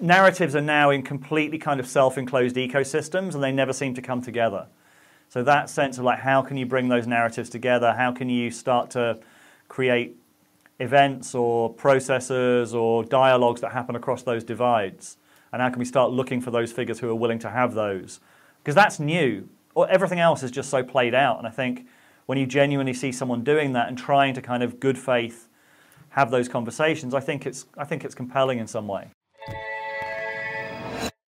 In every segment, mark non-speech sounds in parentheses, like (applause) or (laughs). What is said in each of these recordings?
narratives are now in completely kind of self-enclosed ecosystems, and they never seem to come together. So that sense of like, how can you bring those narratives together? How can you start to create events or processes or dialogues that happen across those divides? And how can we start looking for those figures who are willing to have those? Because that's new. Or everything else is just so played out. And I think when you genuinely see someone doing that and trying to kind of good faith have those conversations, I think it's I think it's compelling in some way.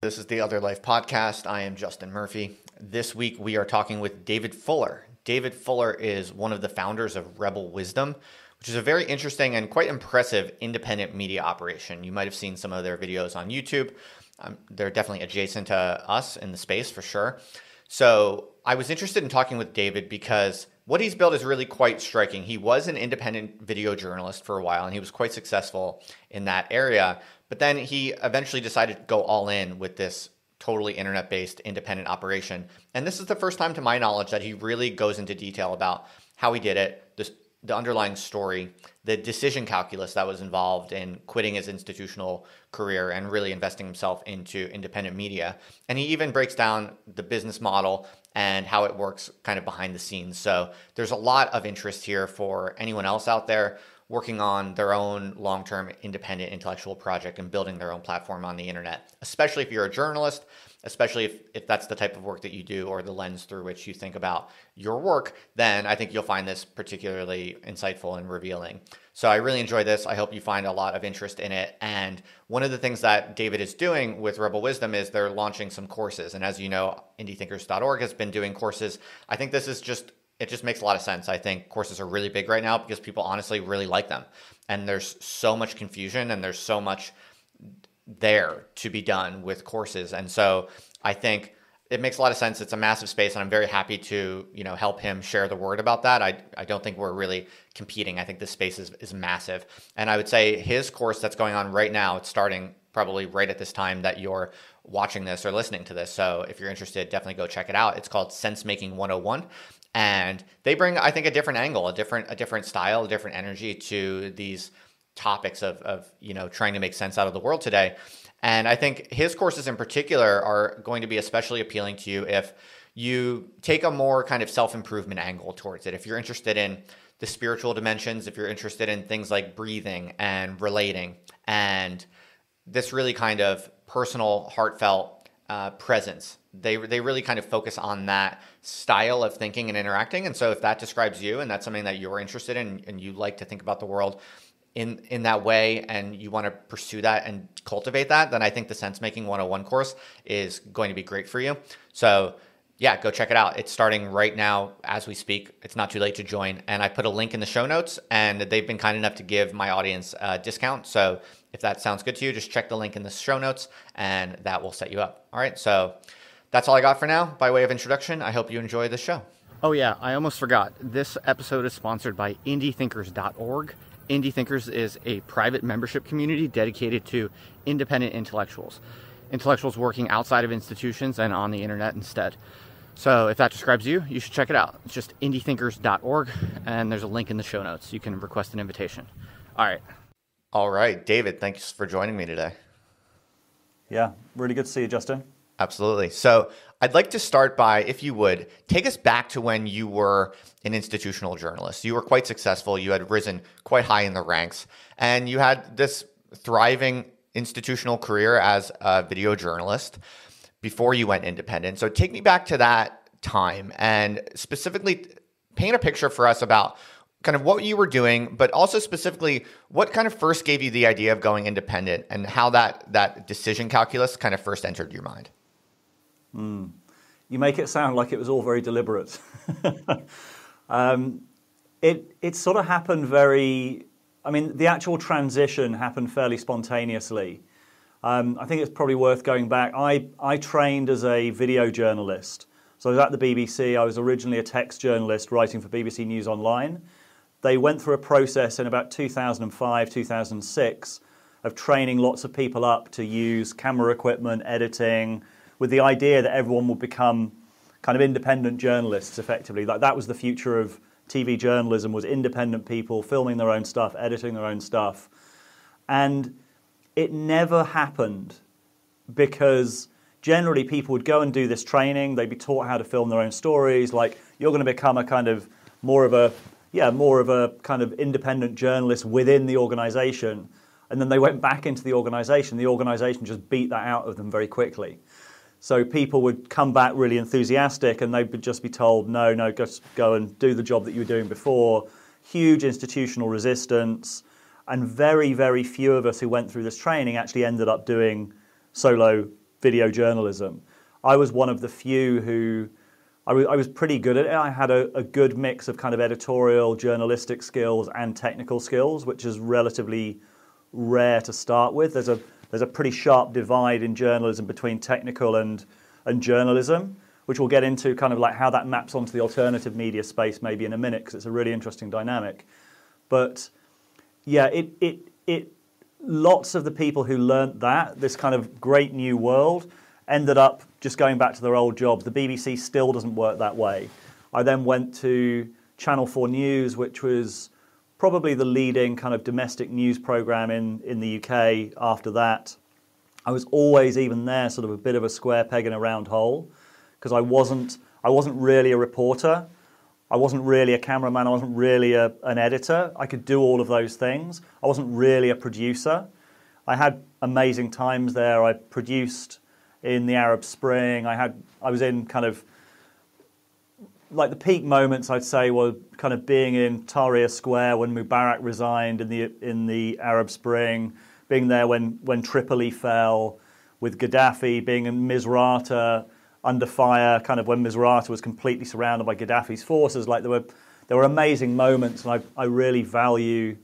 This is the Other Life podcast. I am Justin Murphy. This week we are talking with David Fuller. David Fuller is one of the founders of Rebel Wisdom, which is a very interesting and quite impressive independent media operation. You might have seen some of their videos on YouTube. Um, they're definitely adjacent to us in the space for sure. So I was interested in talking with David because what he's built is really quite striking. He was an independent video journalist for a while and he was quite successful in that area. But then he eventually decided to go all in with this totally internet based independent operation. And this is the first time, to my knowledge, that he really goes into detail about how he did it, the, the underlying story, the decision calculus that was involved in quitting his institutional career and really investing himself into independent media. And he even breaks down the business model and how it works kind of behind the scenes. So there's a lot of interest here for anyone else out there working on their own long term independent intellectual project and building their own platform on the internet, especially if you're a journalist, especially if, if that's the type of work that you do or the lens through which you think about your work, then I think you'll find this particularly insightful and revealing. So I really enjoy this. I hope you find a lot of interest in it. And one of the things that David is doing with Rebel Wisdom is they're launching some courses. And as you know, indiethinkers.org has been doing courses. I think this is just it just makes a lot of sense. I think courses are really big right now because people honestly really like them. And there's so much confusion and there's so much there to be done with courses. And so I think it makes a lot of sense. It's a massive space and I'm very happy to, you know, help him share the word about that. I, I don't think we're really competing. I think this space is, is massive. And I would say his course that's going on right now, it's starting probably right at this time that you're watching this or listening to this. So if you're interested, definitely go check it out. It's called Sense Making 101 and they bring i think a different angle a different a different style a different energy to these topics of, of you know trying to make sense out of the world today. And i think his courses in particular are going to be especially appealing to you if you take a more kind of self-improvement angle towards it. If you're interested in the spiritual dimensions if you're interested in things like breathing and relating and this really kind of personal heartfelt uh, presence they they really kind of focus on that style of thinking and interacting. And so if that describes you and that's something that you're interested in and you like to think about the world in in that way and you want to pursue that and cultivate that, then I think the sense making 101 course is going to be great for you. So yeah, go check it out. It's starting right now as we speak. It's not too late to join. And I put a link in the show notes, and they've been kind enough to give my audience a discount. So if that sounds good to you, just check the link in the show notes, and that will set you up. All right. So that's all I got for now. By way of introduction, I hope you enjoy the show. Oh, yeah, I almost forgot. This episode is sponsored by IndieThinkers.org. Indie Thinkers is a private membership community dedicated to independent intellectuals, intellectuals working outside of institutions and on the internet instead. So if that describes you, you should check it out. It's just indiethinkers.org, and there's a link in the show notes. You can request an invitation. All right. All right, David, thanks for joining me today. Yeah, really good to see you, Justin. Absolutely. So I'd like to start by, if you would, take us back to when you were an institutional journalist. You were quite successful. You had risen quite high in the ranks, and you had this thriving institutional career as a video journalist before you went independent. So take me back to that time and specifically paint a picture for us about kind of what you were doing, but also specifically what kind of first gave you the idea of going independent and how that that decision calculus kind of first entered your mind. Mm. You make it sound like it was all very deliberate. (laughs) um, it, it sort of happened very, I mean, the actual transition happened fairly spontaneously. Um, I think it's probably worth going back. I, I trained as a video journalist. So I was at the BBC. I was originally a text journalist writing for BBC News Online. They went through a process in about 2005, 2006 of training lots of people up to use camera equipment, editing, with the idea that everyone would become kind of independent journalists effectively. Like that was the future of TV journalism was independent people filming their own stuff, editing their own stuff. And it never happened because generally people would go and do this training. They'd be taught how to film their own stories. Like you're going to become a kind of more of a yeah more of a kind of independent journalist within the organization. And then they went back into the organization. The organization just beat that out of them very quickly. So people would come back really enthusiastic, and they would just be told, "No, no, just go and do the job that you were doing before." Huge institutional resistance, and very, very few of us who went through this training actually ended up doing solo video journalism. I was one of the few who I was, pretty good at it. I had a, a, good mix of kind of editorial, journalistic skills and technical skills, which is relatively rare to start with. There's a there's a pretty sharp divide in journalism between technical and and journalism, which we'll get into kind of like how that maps onto the alternative media space maybe in a minute because it's a really interesting dynamic. But yeah, it it it lots of the people who learnt that this kind of great new world ended up just going back to their old jobs. The BBC still doesn't work that way. I then went to Channel 4 News, which was probably the leading kind of domestic news program in, in the UK after that. I was always, even there, sort of a bit of a square peg in a round hole because I wasn't, I wasn't really a reporter. I wasn't really a cameraman. I wasn't really a, an editor. I could do all of those things. I wasn't really a producer. I had amazing times there. I produced in the Arab Spring. I had I was in kind of like the peak moments I'd say were kind of being in Tahrir Square when Mubarak resigned in the in the Arab Spring, being there when when Tripoli fell, with Gaddafi being in Misrata under fire, kind of when Misrata was completely surrounded by Gaddafi's forces. Like there were there were amazing moments, and I I really value,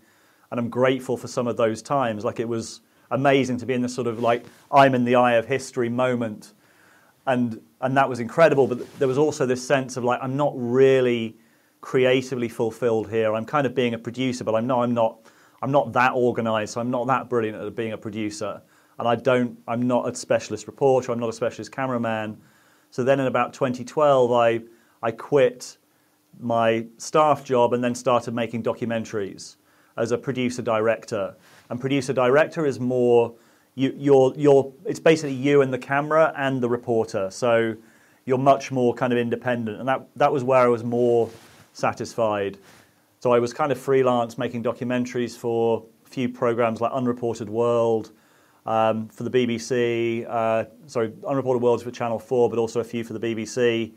and I'm grateful for some of those times. Like it was amazing to be in this sort of like I'm in the eye of history moment and and that was incredible. But there was also this sense of like I'm not really creatively fulfilled here. I'm kind of being a producer, but I'm not. I'm not. I'm not that organised. So I'm not that brilliant at being a producer. And I don't. I'm not a specialist reporter. I'm not a specialist cameraman. So then in about 2012, I I quit my staff job and then started making documentaries as a producer director. And producer director is more you, you're, you're, it's basically you and the camera and the reporter. So you're much more kind of independent. And that, that was where I was more satisfied. So I was kind of freelance making documentaries for a few programs like Unreported World um, for the BBC, uh, sorry, Unreported Worlds for Channel 4, but also a few for the BBC.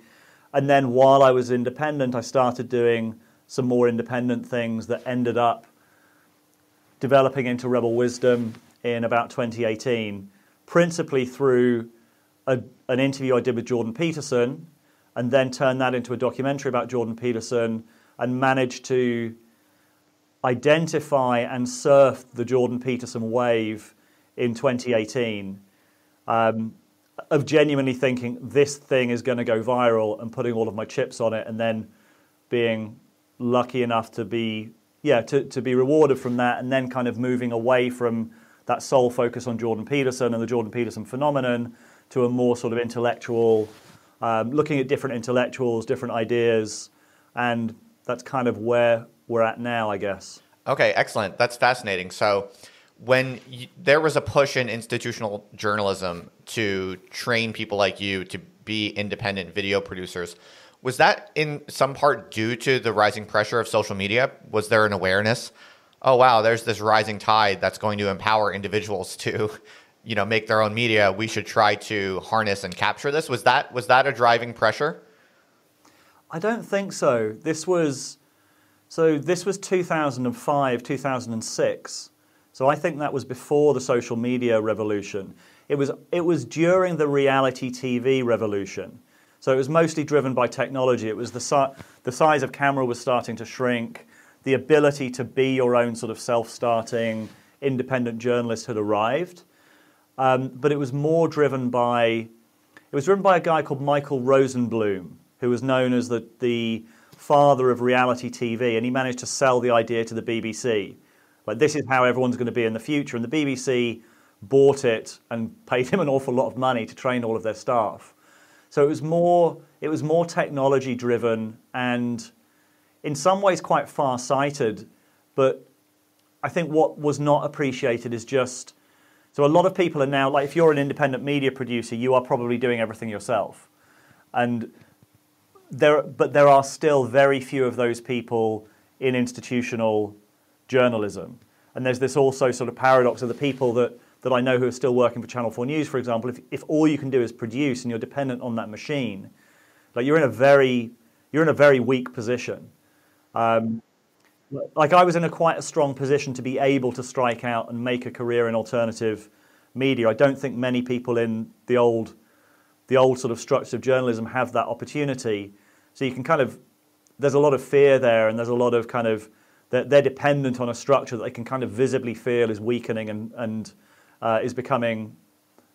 And then while I was independent, I started doing some more independent things that ended up developing into Rebel Wisdom in about 2018, principally through a, an interview I did with Jordan Peterson, and then turned that into a documentary about Jordan Peterson, and managed to identify and surf the Jordan Peterson wave in 2018 um, of genuinely thinking this thing is going to go viral and putting all of my chips on it, and then being lucky enough to be yeah to, to be rewarded from that, and then kind of moving away from that sole focus on Jordan Peterson and the Jordan Peterson phenomenon to a more sort of intellectual, um, looking at different intellectuals, different ideas, and that's kind of where we're at now, I guess. Okay, excellent. That's fascinating. So, when you, there was a push in institutional journalism to train people like you to be independent video producers, was that in some part due to the rising pressure of social media? Was there an awareness oh wow, there's this rising tide that's going to empower individuals to, (laughs) you know, make their own media. We should try to harness and capture this. Was that was that a driving pressure? I don't think so. This was so this was 2005, 2006. So I think that was before the social media revolution. It was it was during the reality TV revolution. So it was mostly driven by technology. It was the the size of camera was starting to shrink the ability to be your own sort of self-starting independent journalist had arrived. Um, but it was more driven by it was driven by a guy called Michael Rosenblum, who was known as the, the father of reality TV, and he managed to sell the idea to the BBC. Like this is how everyone's going to be in the future, and the BBC bought it and (laughs) paid him an awful lot of money to train all of their staff. So it was more it was more technology driven and in some ways quite far sighted, but I think what was not appreciated is just So a lot of people are now like, if you're an independent media producer, you are probably doing everything yourself, and there, but there are still very few of those people in institutional journalism. And there's this also sort of paradox of the people that, that I know who are still working for Channel 4 News, for example, if, if all you can do is produce and you're dependent on that machine, like you're in a very, you're in a very weak position. Um, like I was in a quite a strong position to be able to strike out and make a career in alternative media. I don't think many people in the old, the old sort of structure of journalism have that opportunity. So you can kind of, there's a lot of fear there, and there's a lot of kind of, they're, they're dependent on a structure that they can kind of visibly feel is weakening and, and uh, is becoming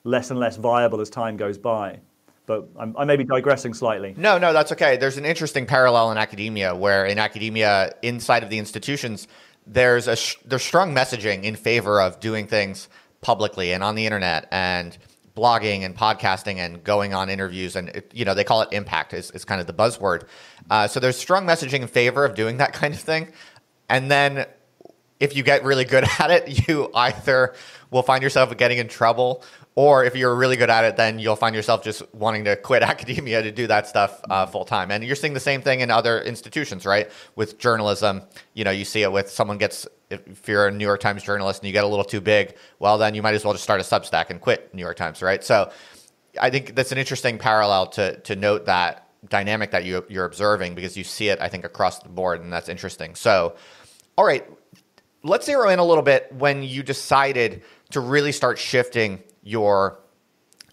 less and less viable as time goes by. But I'm, I may be digressing slightly. No, no, that's okay. There's an interesting parallel in academia where in academia, inside of the institutions, there's a there's strong messaging in favor of doing things publicly and on the internet and blogging and podcasting and going on interviews and it, you know they call it impact is, is kind of the buzzword uh, so there's strong messaging in favor of doing that (laughs) kind of thing and then if you get really good (laughs) at it you either will find yourself getting in trouble or if you're really good at it, then you'll find yourself just wanting to quit (laughs) academia to do that stuff uh, full time. And you're seeing the same thing in other institutions, right? With journalism, you know, you see it with someone gets, if you're a New York Times journalist and you get a little too big, well, then you might as well just start a Substack and quit New York Times, right? So I think that's an interesting parallel to, to note that dynamic that you, you're observing because you see it, I think, across the board, and that's interesting. So, all right, let's zero in a little bit when you decided to really start shifting your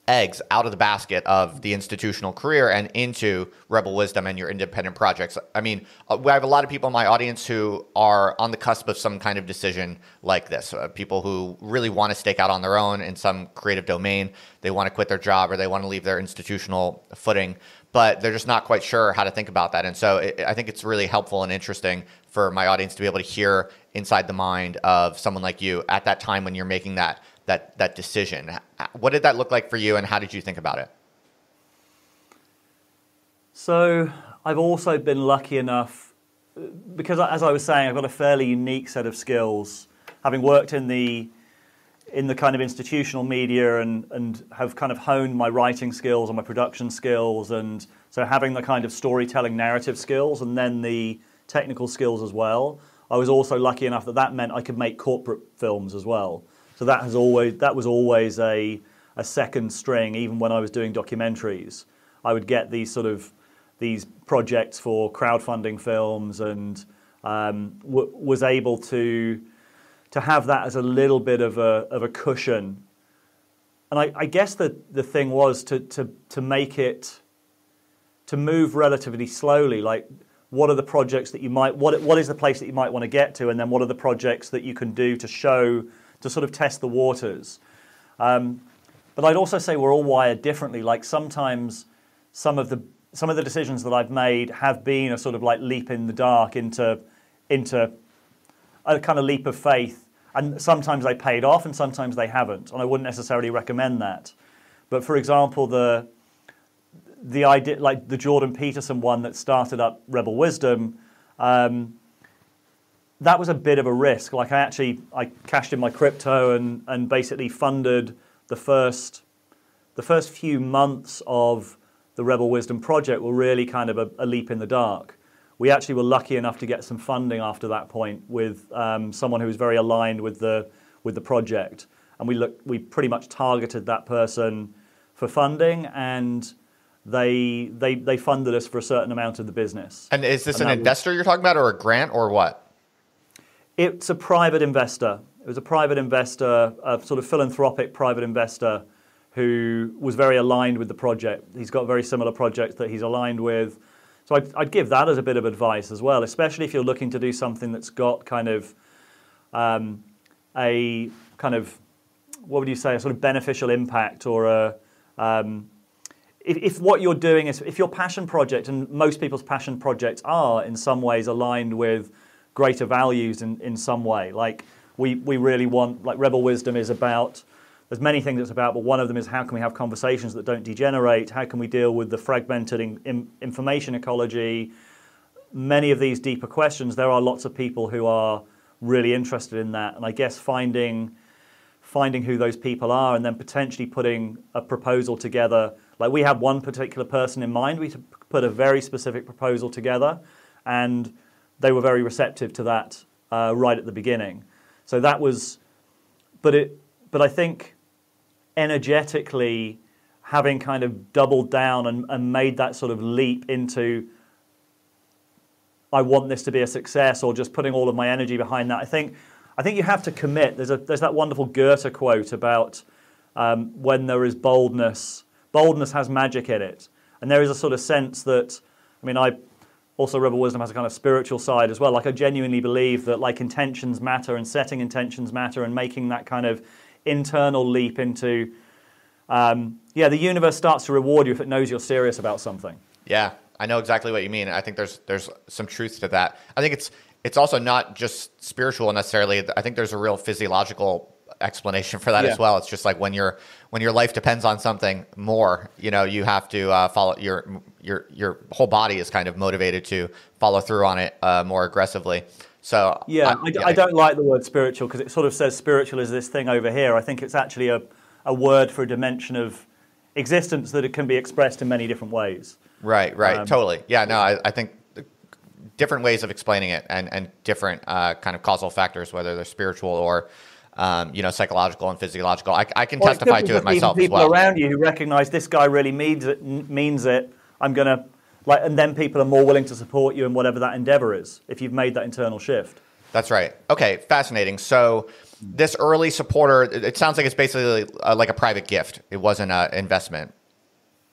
eggs out of the basket of the institutional career and into Rebel Wisdom and your independent projects. I mean, uh, I have a lot of people in my audience who are on the cusp of some kind of decision like this. Uh, people who really want to stake out on their own in some creative domain. They want to quit their job or they want to leave their institutional footing, but they're just not quite sure how to think about that. And so it, I think it's really helpful and interesting for my audience to be able to hear inside the mind of someone like you at that time when you're making that that that decision. What did that look like for you, and how did you think about it? So I've also been lucky enough because, as I was saying, I've got a fairly unique set of skills, having worked in the in the kind of institutional media and and have kind of honed my writing skills and my production skills, and so having the kind of storytelling narrative skills and then the technical skills as well. I was also lucky enough that that meant I could make corporate films as well. So that has always that was always a a second string. Even when I was doing documentaries, I would get these sort of these projects for crowdfunding films, and um, was able to to have that as a little bit of a of a cushion. And I, I guess the the thing was to to to make it to move relatively slowly, like what are the projects that you might what what is the place that you might want to get to and then what are the projects that you can do to show to sort of test the waters. Um, but I'd also say we're all wired differently. Like sometimes some of the some of the decisions that I've made have been a sort of like leap in the dark into into a kind of leap of faith. And sometimes they paid off and sometimes they haven't. And I wouldn't necessarily recommend that. But for example, the the idea like the Jordan Peterson one that started up Rebel Wisdom, um, that was a bit of a risk. Like I actually I cashed in my crypto and and basically funded the first the first few months of the Rebel Wisdom project were really kind of a, a leap in the dark. We actually were lucky enough to get some funding after that point with um, someone who was very aligned with the with the project, and we look we pretty much targeted that person for funding and. They, they, they funded us for a certain amount of the business. And is this and an investor was, you're talking about, or a grant, or what? It's a private investor. It was a private investor, a sort of philanthropic private investor who was very aligned with the project. He's got very similar projects that he's aligned with. So I'd, I'd give that as a bit of advice as well, especially if you're looking to do something that's got kind of um, a kind of, what would you say, a sort of beneficial impact or a, um, if, if, what you're doing is, if your passion project, and most people's passion projects are in some ways aligned with greater values in, in some way. Like we, we really want, like Rebel Wisdom is about, there's many things it's about, but one of them is how can we have conversations that don't degenerate? How can we deal with the fragmented in, in, information ecology? Many of these deeper questions, there are lots of people who are really interested in that. And I guess finding, finding who those people are and then potentially putting a proposal together. Like we had one particular person in mind, we put a very specific proposal together, and they were very receptive to that uh, right at the beginning. So that was, but it, but I think energetically having kind of doubled down and, and made that sort of leap into I want this to be a success or just putting all of my energy behind that. I think I think you have to commit. There's a there's that wonderful Goethe quote about um, when there is boldness, boldness has magic in it, and there is a sort of sense that I mean I also rebel wisdom has a kind of spiritual side as well. Like I genuinely believe that like intentions matter and setting intentions matter and making that kind of internal leap into um, yeah, the universe starts to reward you if it knows you're serious about something. Yeah, I know exactly what you mean. I think there's there's some truth to that. I think it's it's also not just spiritual necessarily. I think there's a real physiological explanation for that yeah. as well. It's just like when your when your life depends on something more, you know, you have to uh, follow your your your whole body is kind of motivated to follow through on it uh, more aggressively. So yeah, I, yeah, I don't like the word spiritual because it sort of says spiritual is this thing over here. I think it's actually a a word for a dimension of existence that it can be expressed in many different ways. Right, right, um, totally. Yeah, no, I, I, think different ways of explaining it and, and different uh, kind of causal factors, whether they're spiritual or um, you know, psychological and physiological. I, I can well, testify to it myself people as well. around you who recognize this guy really means it, means it. I'm going to like, and then people are more willing to support you in whatever that endeavor is if you've made that internal shift. That's right. Okay, fascinating. So this early supporter, it sounds like it's basically uh, like a private gift. It wasn't an investment.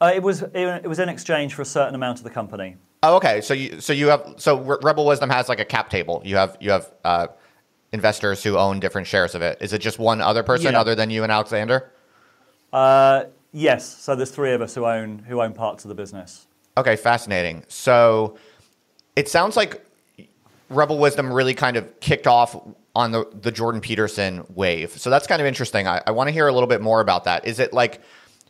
Uh, it was it was in exchange for a certain amount of the company. Oh, okay. So you so you have so Rebel Wisdom has like a cap table. You have you have uh, investors who own different shares of it. Is it just one other person yeah. other than you and Alexander? Uh, yes. So there's three of us who own who own parts of the business. Okay, fascinating. So it sounds like Rebel Wisdom really kind of kicked off on the, the Jordan Peterson wave. So that's kind of interesting. I, I want to hear a little bit more about that. Is it like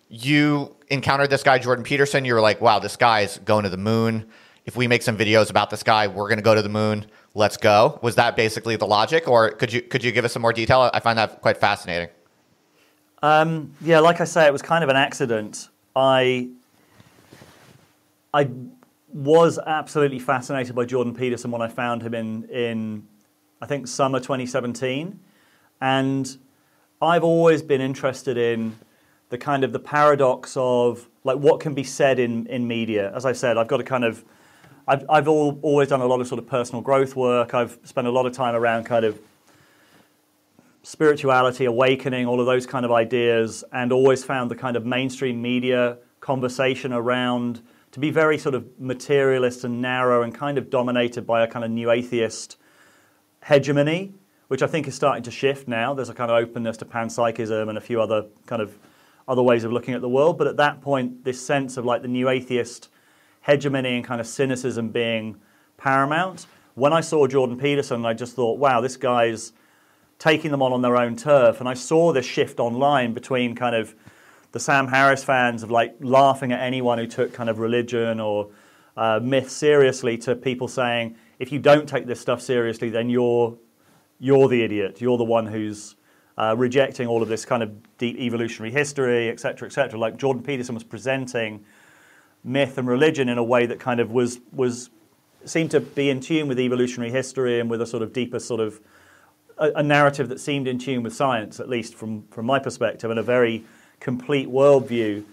you encountered this guy, Jordan Peterson? You were like, wow, this guy's going to the moon. If we make some videos about this guy, we're going to go to the moon. Let's go. Was that basically the logic, or could you could you give us some more detail? I find that quite fascinating. Um, yeah, like I say, it was kind of an accident. I I was absolutely fascinated by Jordan Peterson when I found him in in I think summer 2017, and I've always been interested in the kind of the paradox of like what can be said in in media. As I said, I've got a kind of I've I've all, always done a lot of sort of personal growth work. I've spent a lot of time around kind of spirituality, awakening, all of those kind of ideas, and always found the kind of mainstream media conversation around to be very sort of materialist and narrow and kind of dominated by a kind of new atheist hegemony, which I think is starting to shift now. There's a kind of openness to panpsychism and a few other kind of other ways of looking at the world. But at that point, this sense of like the new atheist hegemony and kind of cynicism being paramount. When I saw Jordan Peterson, I just thought, wow, this guy's taking them on on their own turf. And I saw this shift online between kind of the Sam Harris fans of like laughing at anyone who took kind of religion or uh, myth seriously to people saying, if you don't take this stuff seriously, then you're you're the idiot. You're the one who's uh, rejecting all of this kind of deep evolutionary history, et cetera, et cetera. Like Jordan Peterson was presenting myth and religion in a way that kind of was was seemed to be in tune with evolutionary history and with a sort of deeper sort of a, a narrative that seemed in tune with science, at least from from my perspective, and a very complete worldview.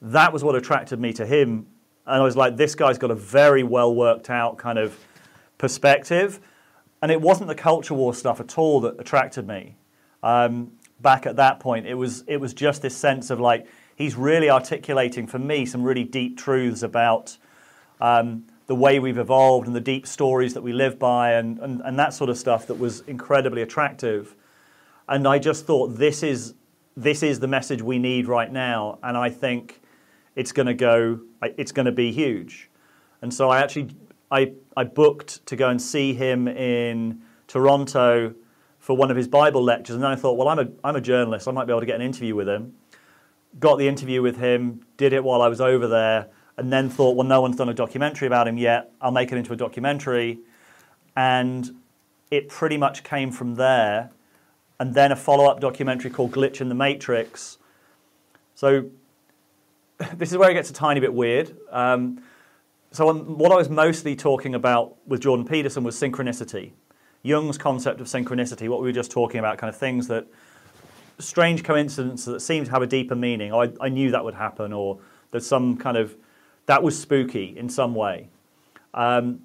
That was what attracted me to him. And I was like, this guy's got a very well worked out kind of perspective. And it wasn't the culture war stuff at all that attracted me. Um, back at that point, it was it was just this sense of like he's really articulating for me some really deep truths about um, the way we've evolved and the deep stories that we live by and, and, and that sort of stuff that was incredibly attractive. And I just thought this is this is the message we need right now, and I think it's going to go, it's going to be huge. And so I actually, I, I booked to go and see him in Toronto for one of his Bible lectures, and then I thought, well, I'm a, I'm a journalist, I might be able to get an interview with him. Got the interview with him, did it while I was over there, and then thought, well, no one's done a documentary about him yet. I'll make it into a documentary. And it pretty much came from there and then a follow-up documentary called Glitch in the Matrix. So (laughs) this is where it gets a tiny bit weird. Um, so what I was mostly talking about with Jordan Peterson was synchronicity, Jung's concept of synchronicity. What we were just talking about, kind of things that strange coincidences that seem to have a deeper meaning. I, I knew that would happen, or there's some kind of that was spooky in some way. Um,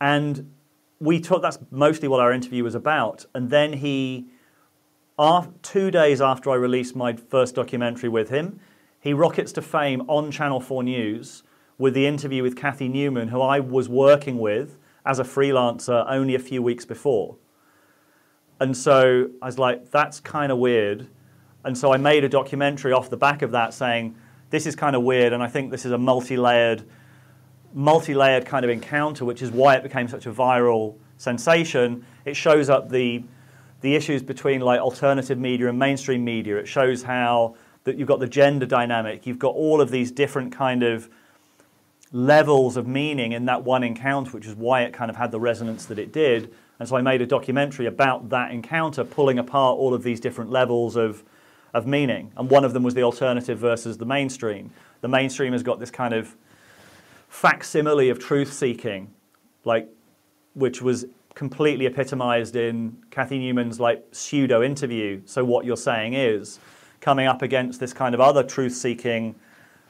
and we took that's mostly what our interview was about. And then he, after, two days after I released my first documentary with him, he rockets to fame on Channel 4 News with the interview with Cathy Newman, who I was working with as a freelancer only a few weeks before. And so I was like, that's kind of weird. And so I made a documentary off the back of that saying, this is kind of weird, and I think this is a multi-layered, multi-layered kind of encounter, which is why it became such a viral sensation. It shows up the the issues between like alternative media and mainstream media. It shows how that you've got the gender dynamic, you've got all of these different kind of levels of meaning in that one encounter, which is why it kind of had the resonance that it did. And so I made a documentary about that encounter, pulling apart all of these different levels of, of meaning. And one of them was the alternative versus the mainstream. The mainstream has got this kind of facsimile of truth seeking, like, which was completely epitomized in Cathy Newman's like pseudo interview. So what you're saying is coming up against this kind of other truth seeking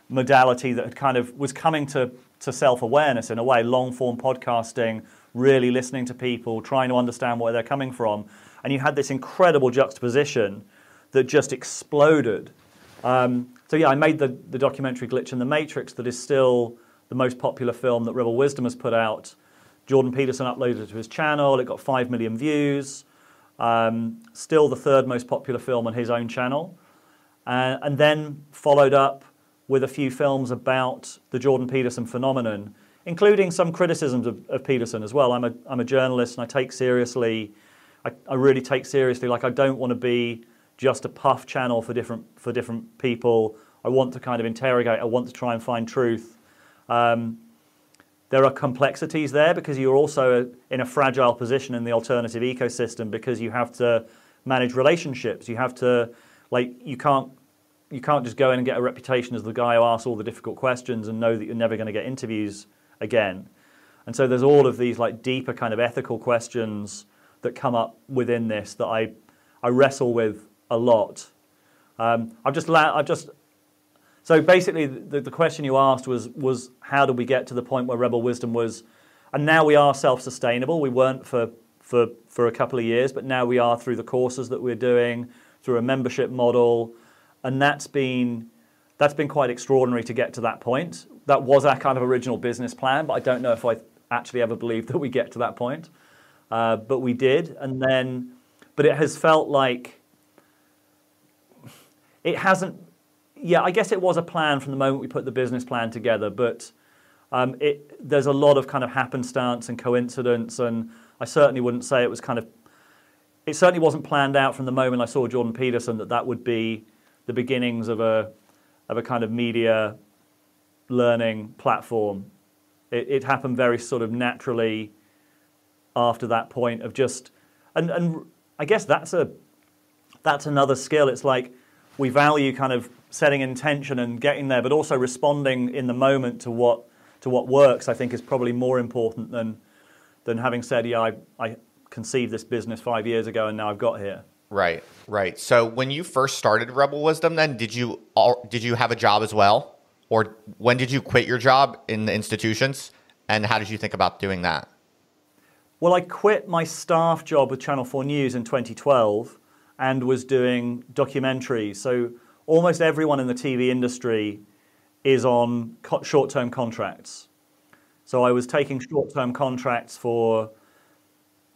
modality that had kind of was coming to, to self awareness in a way, long form podcasting, really listening to people, trying to understand where they're coming from. And you had this incredible juxtaposition that just exploded. Um, so, yeah, I made the, the documentary Glitch in the Matrix that is still the most popular film that Rebel Wisdom has put out. Jordan Peterson uploaded it to his channel, it got 5 million views. Um, still the third most popular film on his own channel. Uh, and then followed up with a few films about the Jordan Peterson phenomenon including some criticisms of, of, Peterson as well. I'm a, I'm a journalist and I take seriously, I, I really take seriously, like I don't want to be just a puff channel for different, for different people. I want to kind of interrogate, I want to try and find truth. Um, there are complexities there because you're also in a fragile position in the alternative ecosystem because you have to manage relationships. You have to, like, you can't you can't just go in and get a reputation as the guy who asks all the difficult questions and know that you're never going to get interviews again. And so there's all of these like deeper kind of ethical questions that come up within this that I, I wrestle with a lot. Um, I've just, la- I've just, so basically the, the question you asked was, was how did we get to the point where Rebel Wisdom was, and now we are self-sustainable. We weren't for, for, for a couple of years, but now we are through the courses that we're doing, through a membership model, and that's been, that's been quite extraordinary to get to that point that was our kind of original business plan, but I don't know if I actually ever believed (laughs) that we get to that point. Uh, but we did, and then, but it has felt like it hasn't. Yeah, I guess it was a plan from the moment we put the business plan together, but um, it, there's a lot of kind of happenstance and coincidence, and I certainly wouldn't say it was kind of. It certainly wasn't planned out from the moment I saw Jordan Peterson that that would be the beginnings of a of a kind of media learning platform. It, it, happened very sort of naturally after that point of just, and, and I guess that's a that's another skill. It's like we value kind of setting intention and getting there, but also responding in the moment to what to what works. I think is probably more important than than having said, yeah, I, I conceived this business five years ago and now I've got here. Right, right. So when you first started Rebel Wisdom, then did you all, did you have a job as well? Or when did you quit your job in the institutions? And how did you think about doing that? Well, I quit my staff job with Channel 4 News in 2012 and was doing documentaries. So almost everyone in the TV industry is on short term contracts. So I was taking short term contracts for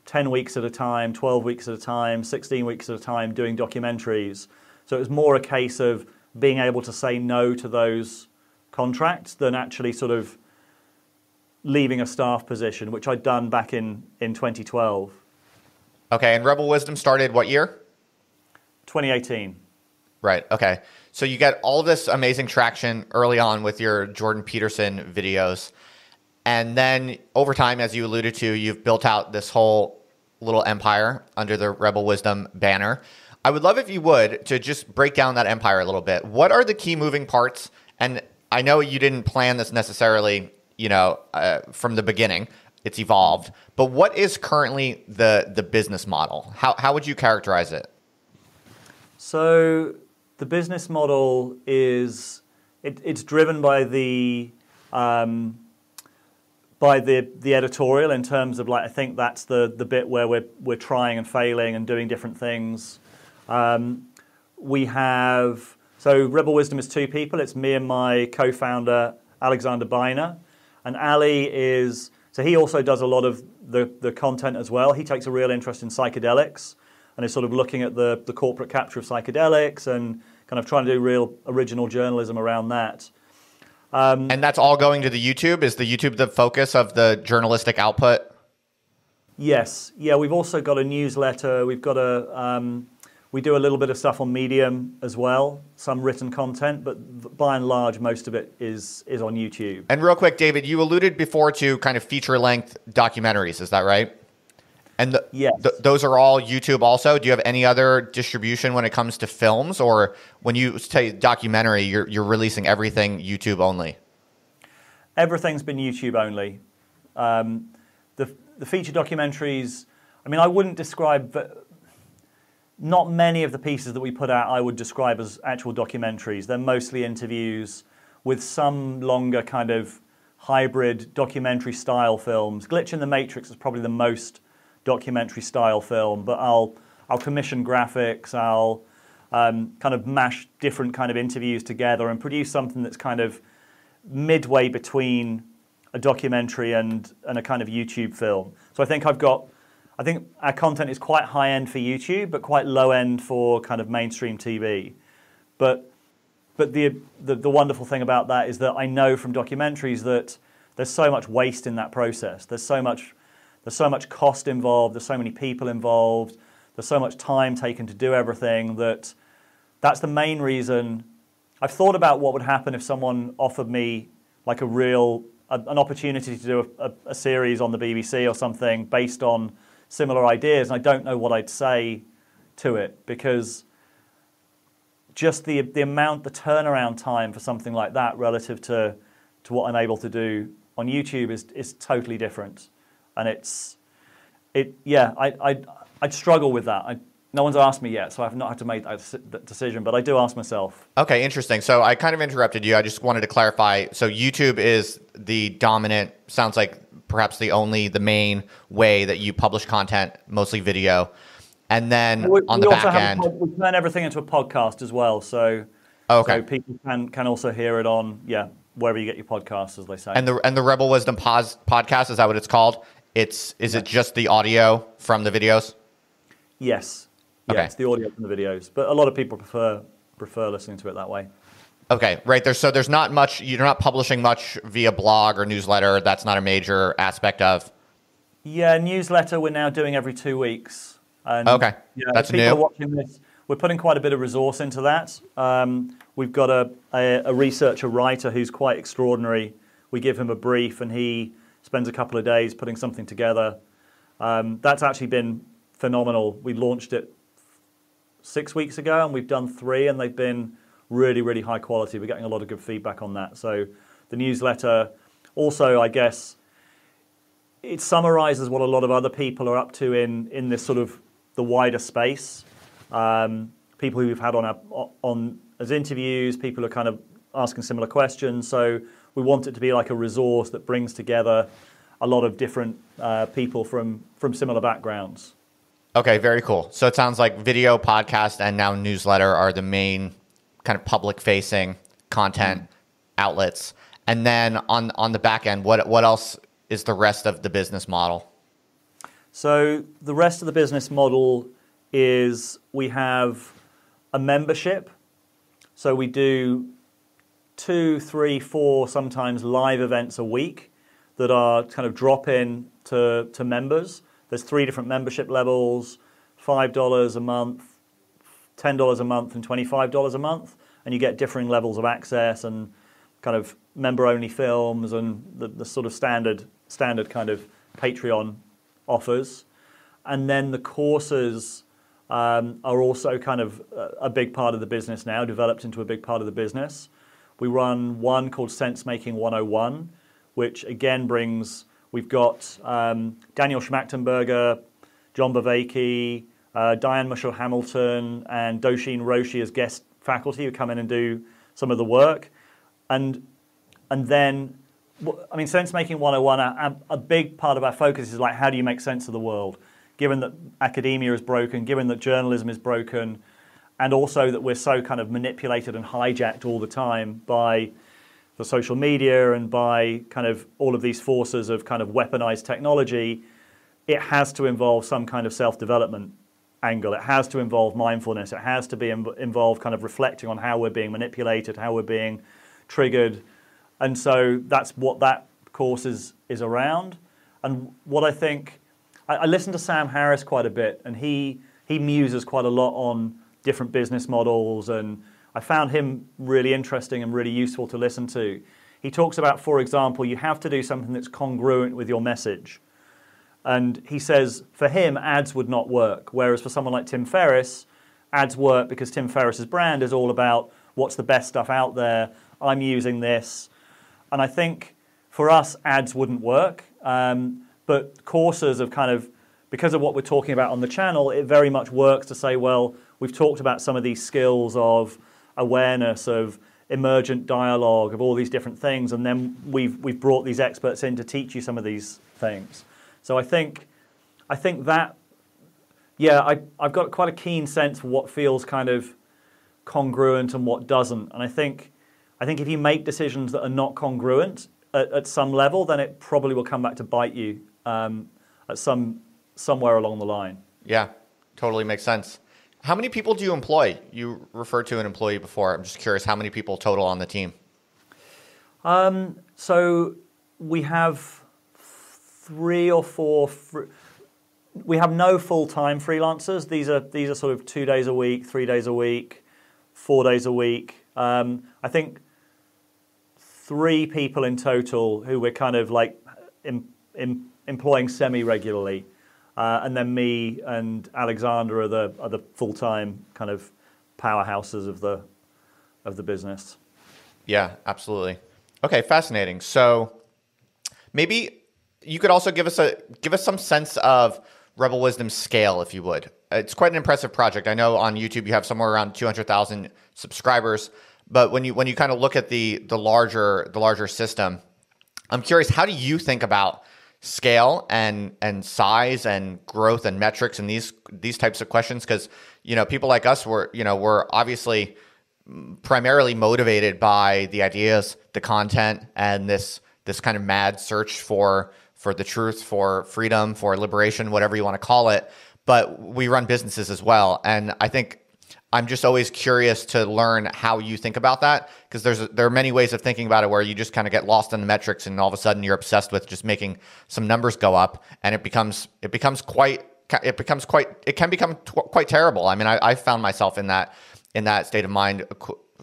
10 weeks at a time, 12 weeks at a time, 16 weeks at a time doing documentaries. So it was more a case of being able to say no to those contracts than actually sort of leaving a staff position, which I'd done back in, in 2012. Okay, and Rebel Wisdom started what year? 2018. Right, okay. So you get all this amazing traction early on with your Jordan Peterson videos. And then over time, as you alluded to, you've built out this whole little empire under the Rebel Wisdom banner. I would love if you would to just break down that empire a little bit. What are the key moving parts? And I know you didn't plan this necessarily, you know, uh, from the beginning. It's evolved, but what is currently the the business model? How how would you characterize it? So the business model is it, it's driven by the um, by the the editorial in terms of like I think that's the the bit where we're we're trying and failing and doing different things. Um, we have so Rebel Wisdom is two people. It's me and my co-founder Alexander Beiner, and Ali is so he also does a lot of the the content as well. He takes a real interest in psychedelics and is sort of looking at the the corporate capture of psychedelics and kind of trying to do real original journalism around that. Um, and that's all going to the YouTube. Is the YouTube the focus of the journalistic output? Yes. Yeah. We've also got a newsletter. We've got a. Um, we do a little bit of stuff on Medium as well, some written content, but by and large, most of it is is on YouTube. And real quick, David, you alluded before to kind of feature length documentaries. Is that right? And the, yes. th- those are all YouTube also. Do you have any other distribution when it comes to films or when you say documentary, you're, you're releasing everything YouTube only? Everything's been YouTube only. Um, the, the feature documentaries, I mean, I wouldn't describe, not many of the pieces that we put out I would describe as actual documentaries. They're mostly interviews with some longer kind of hybrid documentary style films. Glitch in the Matrix is probably the most documentary style film, but I'll I'll commission graphics, I'll um, kind of mash different kind of interviews together and produce something that's kind of midway between a documentary and, and a kind of YouTube film. So I think I've got, I think our content is quite high end for YouTube, but quite low end for kind of mainstream TV. But, but the, the, the wonderful thing about that is that I know from documentaries that there's so much waste in that process. There's so much there's so much cost involved, there's so many people involved, there's so much time taken to do everything that that's the main reason. I've thought about what would happen if someone offered me like a real a, an opportunity to do a, a, a series on the BBC or something based on similar ideas, and I don't know what I'd say to it because just the the amount, the turnaround time for something like that relative to to what I'm able to do on YouTube is is totally different and it's it yeah I I I'd struggle with that. I, no one's asked me yet, so I've not had to make that decision, but I do ask myself. Okay, interesting. So I kind of interrupted you. I just wanted to clarify. So YouTube is the dominant, sounds like perhaps the only, the main way that you publish content, mostly video. And then we, on the back end, a, we turn everything into a podcast as well. So, okay. so people can can also hear it on yeah wherever you get your podcasts, as they say. And the and the Rebel Wisdom pos, podcast is that what it's called? It's is it just the audio from the videos? Yes. Yeah, okay. it's the audio from the videos, but a lot of people prefer prefer listening to it that way. Okay, right there. So there's not much. You're not publishing much via blog or newsletter. That's not a major aspect of. Yeah, newsletter we're now doing every two weeks. And, okay, yeah, that's people new. Are watching this. We're putting quite a bit of resource into that. Um, we've got a, a, a researcher writer who's quite extraordinary. We give him a brief, and he spends a couple of days putting something together. Um, that's actually been phenomenal. We launched it six weeks ago and we've done three, and they've been really, really high quality. We're getting a lot of good feedback on that. So the newsletter also, I guess, it summarizes what a lot of other people are up to in, in this sort of the wider space. Um, people who we've had on, our, on as interviews, people are kind of asking similar questions. So we want it to be like a resource that brings together a lot of different uh, people from from similar backgrounds. Okay, very cool. So it sounds like video, podcast, and now newsletter are the main kind of public facing content mm. outlets. And then on on the back end, what what else is the rest of the business model? So the rest of the business model is we have a membership. So we do two, three, four, sometimes live events a week that are kind of drop in to, to members. There's three different membership levels $5 a month, $10 a month, and $25 a month. And you get differing levels of access and kind of member only films and the, the sort of standard, standard kind of Patreon offers. And then the courses um, are also kind of a, a big part of the business now, developed into a big part of the business. We run one called Sense Making 101, which again brings, we've got um, Daniel Schmachtenberger, John Vervaeke, uh, Diane Musho Hamilton, and Doshin Roshi as guest faculty who come in and do some of the work. And, and then, I mean, Sense Making 101, a, a big part of our focus is like, how do you make sense of the world? Given that academia is broken, given that journalism is broken, and also that we're so kind of manipulated and hijacked all the time by the social media and by kind of all of these forces of kind of weaponized technology, it has to involve some kind of self development angle. It has to involve mindfulness. It has to be Im- involve kind of reflecting on how we're being manipulated, how we're being triggered. And so that's what that course is, is around. And what I think, I, I listen to Sam Harris quite a bit, and he, he muses quite a lot on different business models. And I found him really interesting and really useful to listen to. He talks about, for example, you have to do something that's congruent with your message. And he says for him, ads would not work. Whereas for someone like Tim Ferriss, ads work because Tim Ferriss's brand is all about what's the best stuff out there. I'm using this. And I think for us, ads wouldn't work. Um, but courses of kind of, because of what we're talking about on the channel, it very much works to say, well, we've talked about some of these skills of awareness, of emergent dialogue, of all these different things, and then we've, we've brought these experts in to teach you some of these things. So I think, I think that, yeah, I, I've got quite a keen sense for what feels kind of congruent and what doesn't. And I think, I think if you make decisions that are not congruent at, at some level, then it probably will come back to bite you um, at some somewhere along the line. Yeah, totally makes sense. How many people do you employ? You referred to an employee before. I'm just curious, how many people total on the team? Um, so we have three or four. Fr- we have no full time freelancers. These are these are sort of two days a week, three days a week, four days a week. Um, I think three people in total who we're kind of like em, em, employing semi regularly. Uh, and then me and Alexander are the, are the full time kind of powerhouses of the, of the business. Yeah, absolutely. Okay, fascinating. So maybe you could also give us a give us some sense of Rebel Wisdom scale, if you would. It's quite an impressive project. I know on YouTube you have somewhere around two hundred thousand subscribers, but when you when you kind of look at the the larger the larger system, I'm curious, how do you think about scale and and size and growth and metrics and these these types of questions because you know people like us were you know we're obviously primarily motivated by the ideas the content and this this kind of mad search for for the truth for freedom for liberation whatever you want to call it. But we run businesses as well. And i think I'm just always curious to learn how you think about that because there's there are many ways of thinking about it where you just kind of get lost in the metrics and all of a sudden you're obsessed with just making some numbers go up and it becomes it becomes quite it becomes quite it can become t- quite terrible. I mean, I, I found myself in that in that state of mind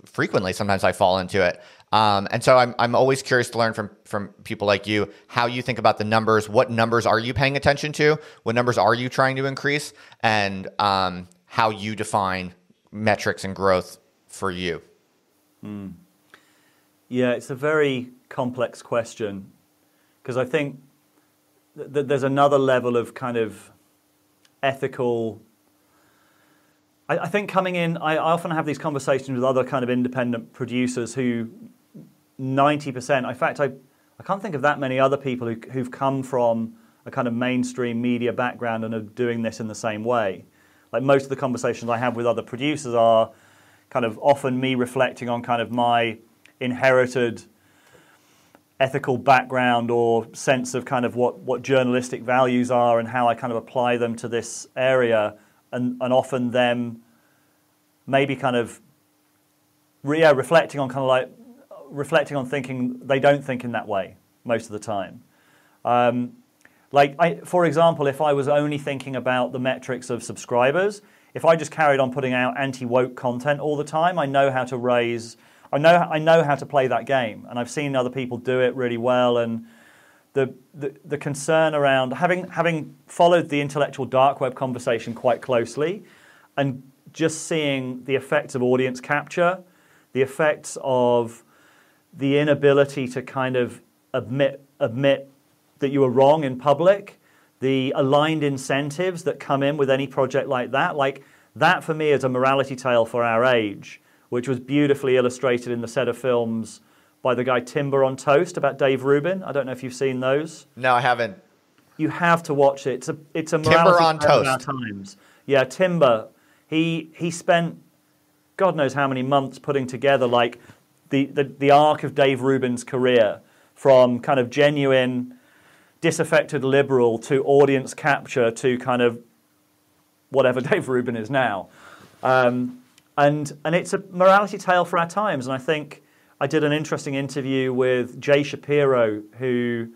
frequently. Sometimes I fall into it. Um, and so I'm, I'm always curious to learn from from people like you how you think about the numbers. What numbers are you paying attention to? What numbers are you trying to increase? And um, how you define metrics and growth for you? Mm. Yeah, it's a very complex question because I think th- there's another level of kind of ethical. I, I think coming in, I, I often have these conversations with other kind of independent producers who 90%, in fact, I, I can't think of that many other people who, who've come from a kind of mainstream media background and are doing this in the same way like most of the conversations I have with other producers are kind of often me reflecting on kind of my inherited ethical background or sense of kind of what, what journalistic values are and how I kind of apply them to this area and, and often them maybe kind of yeah, reflecting on kind of like reflecting on thinking they don't think in that way most of the time. Um, like, I, for example, if I was only thinking about the metrics of subscribers, if I just carried on putting out anti-woke content all the time, I know how to raise, I know, I know how to play that game, and I've seen other people do it really well. And the, the, the concern around having having followed the intellectual dark web conversation quite closely, and just seeing the effects of audience capture, the effects of the inability to kind of admit admit that you were wrong in public, the aligned incentives that come in with any project like that, like that for me is a morality tale for our age, which was beautifully illustrated in the set of films by the guy Timber on Toast about Dave Rubin. I don't know if you've seen those. No, I haven't. You have to watch it. It's a it's a Timber morality on tale Toast. times. Yeah, Timber. He he spent God knows how many months putting together like the, the, the arc of Dave Rubin's career from kind of genuine disaffected liberal to audience capture to kind of whatever (laughs) Dave Rubin is now. Um, and, and it's a morality tale for our times. And I think I did an interesting interview with Jay Shapiro, who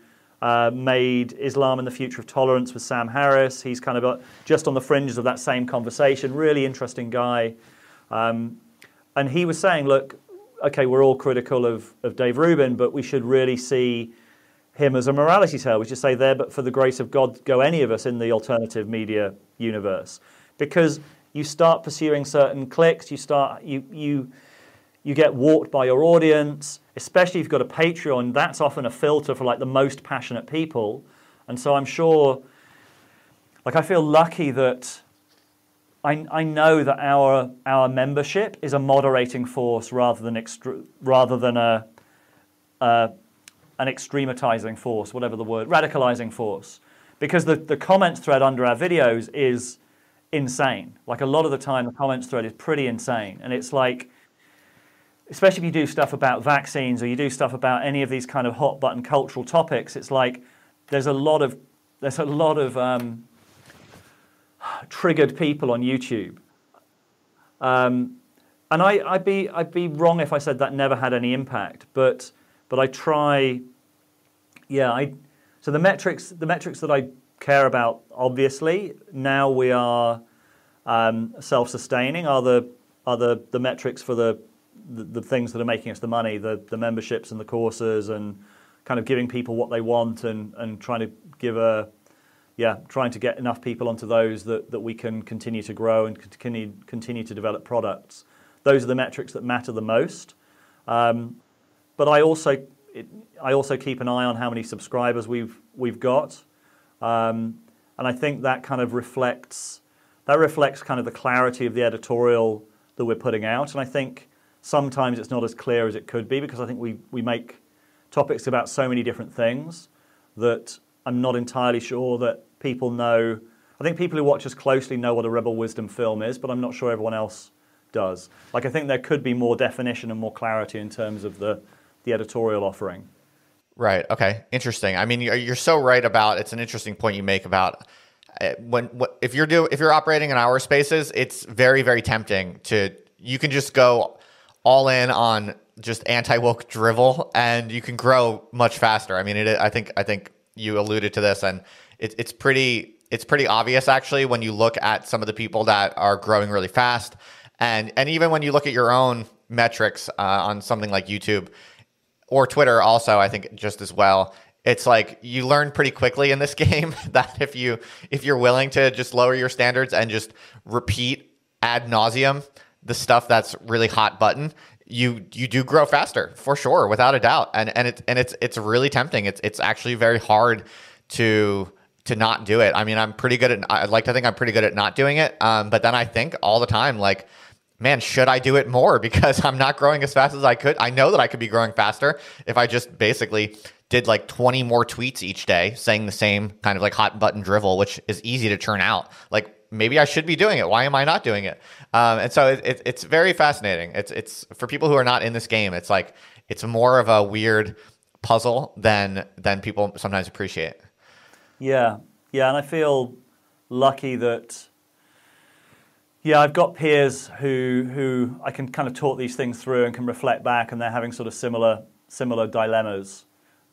uh, made Islam and the Future of Tolerance with Sam Harris. He's kind of uh, just on the fringes of that same conversation. Really interesting guy. Um, and he was saying, look, okay, we're all critical of, of Dave Rubin, but we should really see him as a morality tale. We should say there, but for the grace of God, go any of us in the alternative media universe. Because you start pursuing certain clicks, you start you you you get walked by your audience, especially if you've got a Patreon, that's often a filter for like the most passionate people. And so I'm sure like I feel lucky that I, I know that our our membership is a moderating force rather than extre- rather than a, a an extrematizing force, whatever the word, radicalizing force, because the, the comments thread under our videos is insane. Like a lot of the time, the comments thread is pretty insane, and it's like, especially if you do stuff about vaccines or you do stuff about any of these kind of hot button cultural topics, it's like there's a lot of there's a lot of um, triggered people on YouTube. Um, and I, I'd be I'd be wrong if I said that never had any impact, but but I try. Yeah, I. So the metrics the metrics that I care about, obviously, now we are um, self-sustaining. Are the are the, the metrics for the, the the things that are making us the money, the the memberships and the courses, and kind of giving people what they want, and and trying to give a yeah, trying to get enough people onto those that, that we can continue to grow and continue, continue to develop products. Those are the metrics that matter the most. Um, but I also, it, I also keep an eye on how many subscribers we've, we've got. Um, and I think that kind of reflects, that reflects kind of the clarity of the editorial that we're putting out. And I think sometimes it's not as clear as it could be because I think we, we make topics about so many different things that I'm not entirely sure that people know. I think people who watch us closely know what a Rebel Wisdom film is, but I'm not sure everyone else does. Like, I think there could be more definition and more clarity in terms of the, the editorial offering. Right. Okay. Interesting. I mean, you're, so right about. It's an interesting point you make about uh, when if you're do if you're operating in our spaces, it's very very tempting to you can just go all in on just anti woke drivel, and you can grow much faster. I mean, it. I think I think you alluded to this, and it, it's pretty it's pretty obvious actually when you look at some of the people that are growing really fast, and and even when you look at your own metrics uh, on something like YouTube or Twitter, also I think just as well. It's like you learn pretty quickly in this (laughs) game that if you if you're willing to just lower your standards and just repeat ad nauseum the stuff that's really hot button, you you do grow faster for sure, without a doubt. And and it's and it's it's really tempting. It's it's actually very hard to to not do it. I mean, I'm pretty good at. I'd like to think I'm pretty good at not doing it. Um, but then I think all the time, like, man, should I do it more (laughs) because I'm not growing as fast as I could? I know that I could be growing faster if I just basically did like 20 more tweets each day saying the same kind of like hot button drivel, which is easy to churn out. Like maybe I should be doing it. Why am I not doing it? Um, and so it, it, it's very fascinating. It's it's for people who are not in this game. It's like it's more of a weird puzzle than than people sometimes appreciate. Yeah, yeah, and I feel lucky that yeah, I've got peers who who I can kind of talk these things through and can reflect back, and they're having sort of similar similar dilemmas.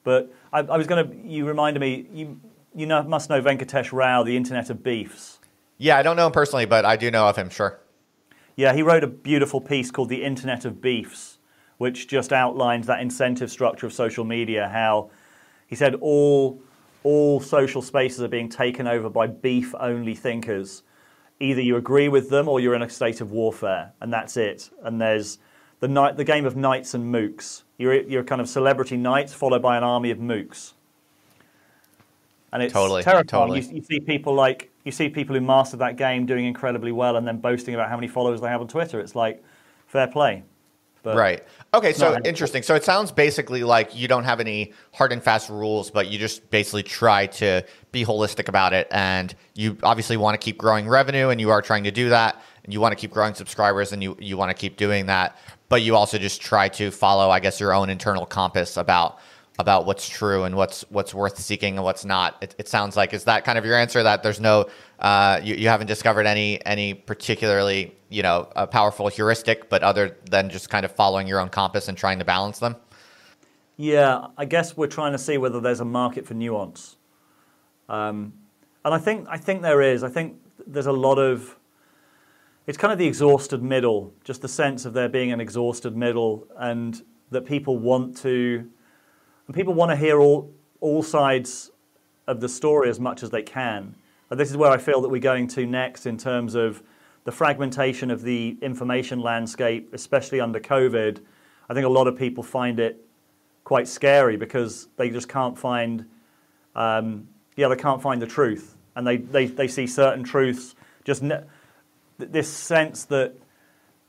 But I, I was going to. You reminded me. You you know, must know Venkatesh Rao, the Internet of Beefs. Yeah, I don't know him personally, but I do know of him. Sure. Yeah, he wrote a beautiful piece called The Internet of Beefs, which just outlines that incentive structure of social media. How he said all all social spaces are being taken over by beef only thinkers either you agree with them or you're in a state of warfare, and that's it. And there's the night, the game of knights and mooks. You're you're kind of celebrity knights followed by an army of mooks, and it's Totally, terrifying. totally. You, you see people like you see people who master that game doing incredibly well, and then boasting about how many followers they have on Twitter. It's like fair play. But Right. Okay, so interesting. So it sounds basically like you don't have any hard and fast rules, but you just basically try to be holistic about it. And you obviously want to keep growing revenue, and you are trying to do that. And you want to keep growing subscribers, and you, you want to keep doing that. But you also just try to follow, I guess, your own internal compass about about what's true and what's what's worth seeking and what's not. It, it sounds like is that kind of your answer that there's no uh, you, you haven't discovered any any particularly you know a powerful heuristic, but other than just kind of following your own compass and trying to balance them. Yeah, I guess we're trying to see whether there's a market for nuance, um, and I think I think there is. I think there's a lot of. It's kind of the exhausted middle, just the sense of there being an exhausted middle, and that people want to, and people want to hear all all sides of the story as much as they can. And this is where I feel that we're going to next in terms of the fragmentation of the information landscape, especially under COVID. I think a lot of people find it quite scary because they just can't find, um, yeah, they can't find the truth, and they they, they see certain truths. Just this sense that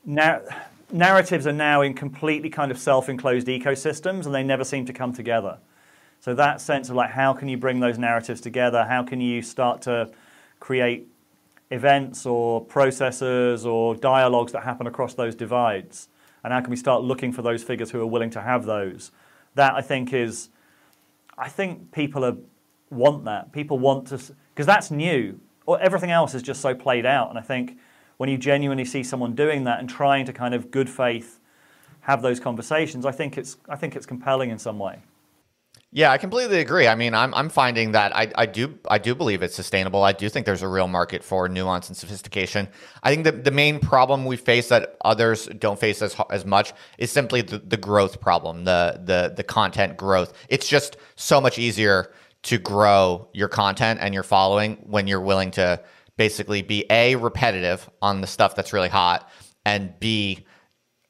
nar- narratives are now in completely kind of self-enclosed ecosystems, and they never seem to come together. So that sense of like, how can you bring those narratives together? How can you start to create events or processes or dialogues that happen across those divides? And how can we start looking for those figures who are willing to have those? That I think is, I think people are, want that. People want to, because that's new. Or everything else is just so played out. And I think when you genuinely see someone doing that and trying to kind of good faith have those conversations, I think it's, I think it's compelling in some way. Yeah, I completely agree. I mean, I'm I'm finding that I, I do I do believe it's sustainable. I do think there's a real market for nuance and sophistication. I think the the main problem we face that others don't face as as much is simply the, the growth problem, the the the content growth. It's just so much easier to grow your content and your following when you're willing to basically be a repetitive on the stuff that's really hot and b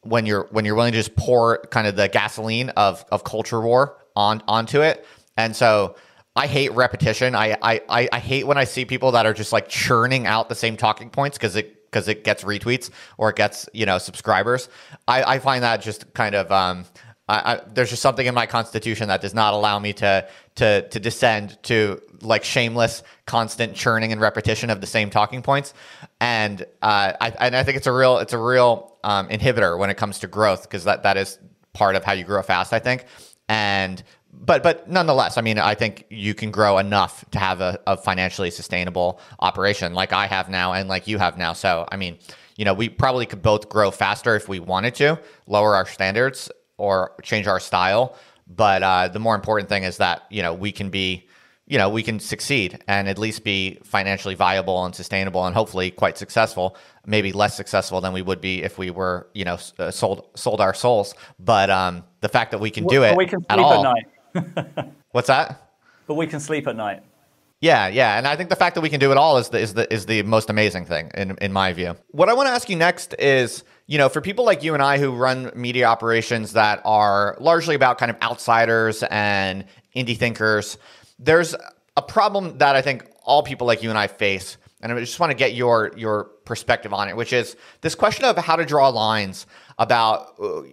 when you're when you're willing to just pour kind of the gasoline of of culture war on onto it. And so I hate repetition. I I I, hate when I see people that are just like churning out the same talking points because it because it gets retweets or it gets you know subscribers. I, I find that just kind of um, I, I, there's just something in my constitution that does not allow me to to to descend to like shameless, constant churning and repetition of the same talking points. And uh, I and I think it's a real it's a real um, inhibitor when it comes to growth because that that is part of how you grow fast. I think. And but but nonetheless, I mean, I think you can grow enough to have a, a financially sustainable operation like I have now and like you have now. So I mean, you know, we probably could both grow faster if we wanted to, lower our standards or change our style. But uh, the more important thing is that you know we can be, you know, we can succeed and at least be financially viable and sustainable and hopefully quite successful. Maybe less successful than we would be if we were, you know, uh, sold sold our souls. But um, the fact that we can do it we can at sleep all. at night. (laughs) (laughs) What's that? But we can sleep at night. Yeah, yeah, and I think the fact that we can do it all is the is the is the most amazing thing in in my view. What I want to ask you next is, you know, for people like you and I who run media operations that are largely about kind of outsiders and indie thinkers, there's a problem that I think all people like you and I face, and I just want to get your your perspective on it, which is this question of how to draw lines about uh,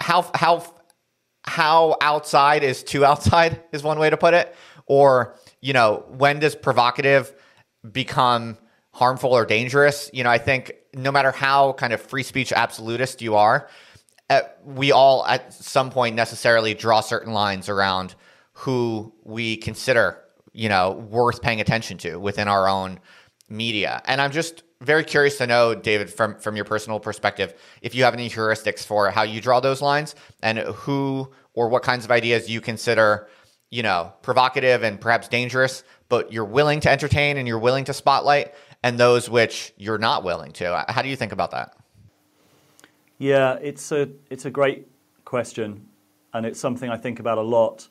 how how how outside is too outside is one way to put it or you know when does provocative become harmful or dangerous? You know i think no matter how kind of free speech absolutist you are uh, we all at some point necessarily draw certain lines around who we consider you know worth paying attention to within our own media. And i'm just very curious to know david from from your personal perspective if you have any heuristics for how you draw those lines and who or what kinds of ideas you consider you know provocative and perhaps dangerous but you're willing to entertain and you're willing to spotlight and those which you're not willing to how do you think about that Yeah, it's a it's a great question, and it's something I think about a lot.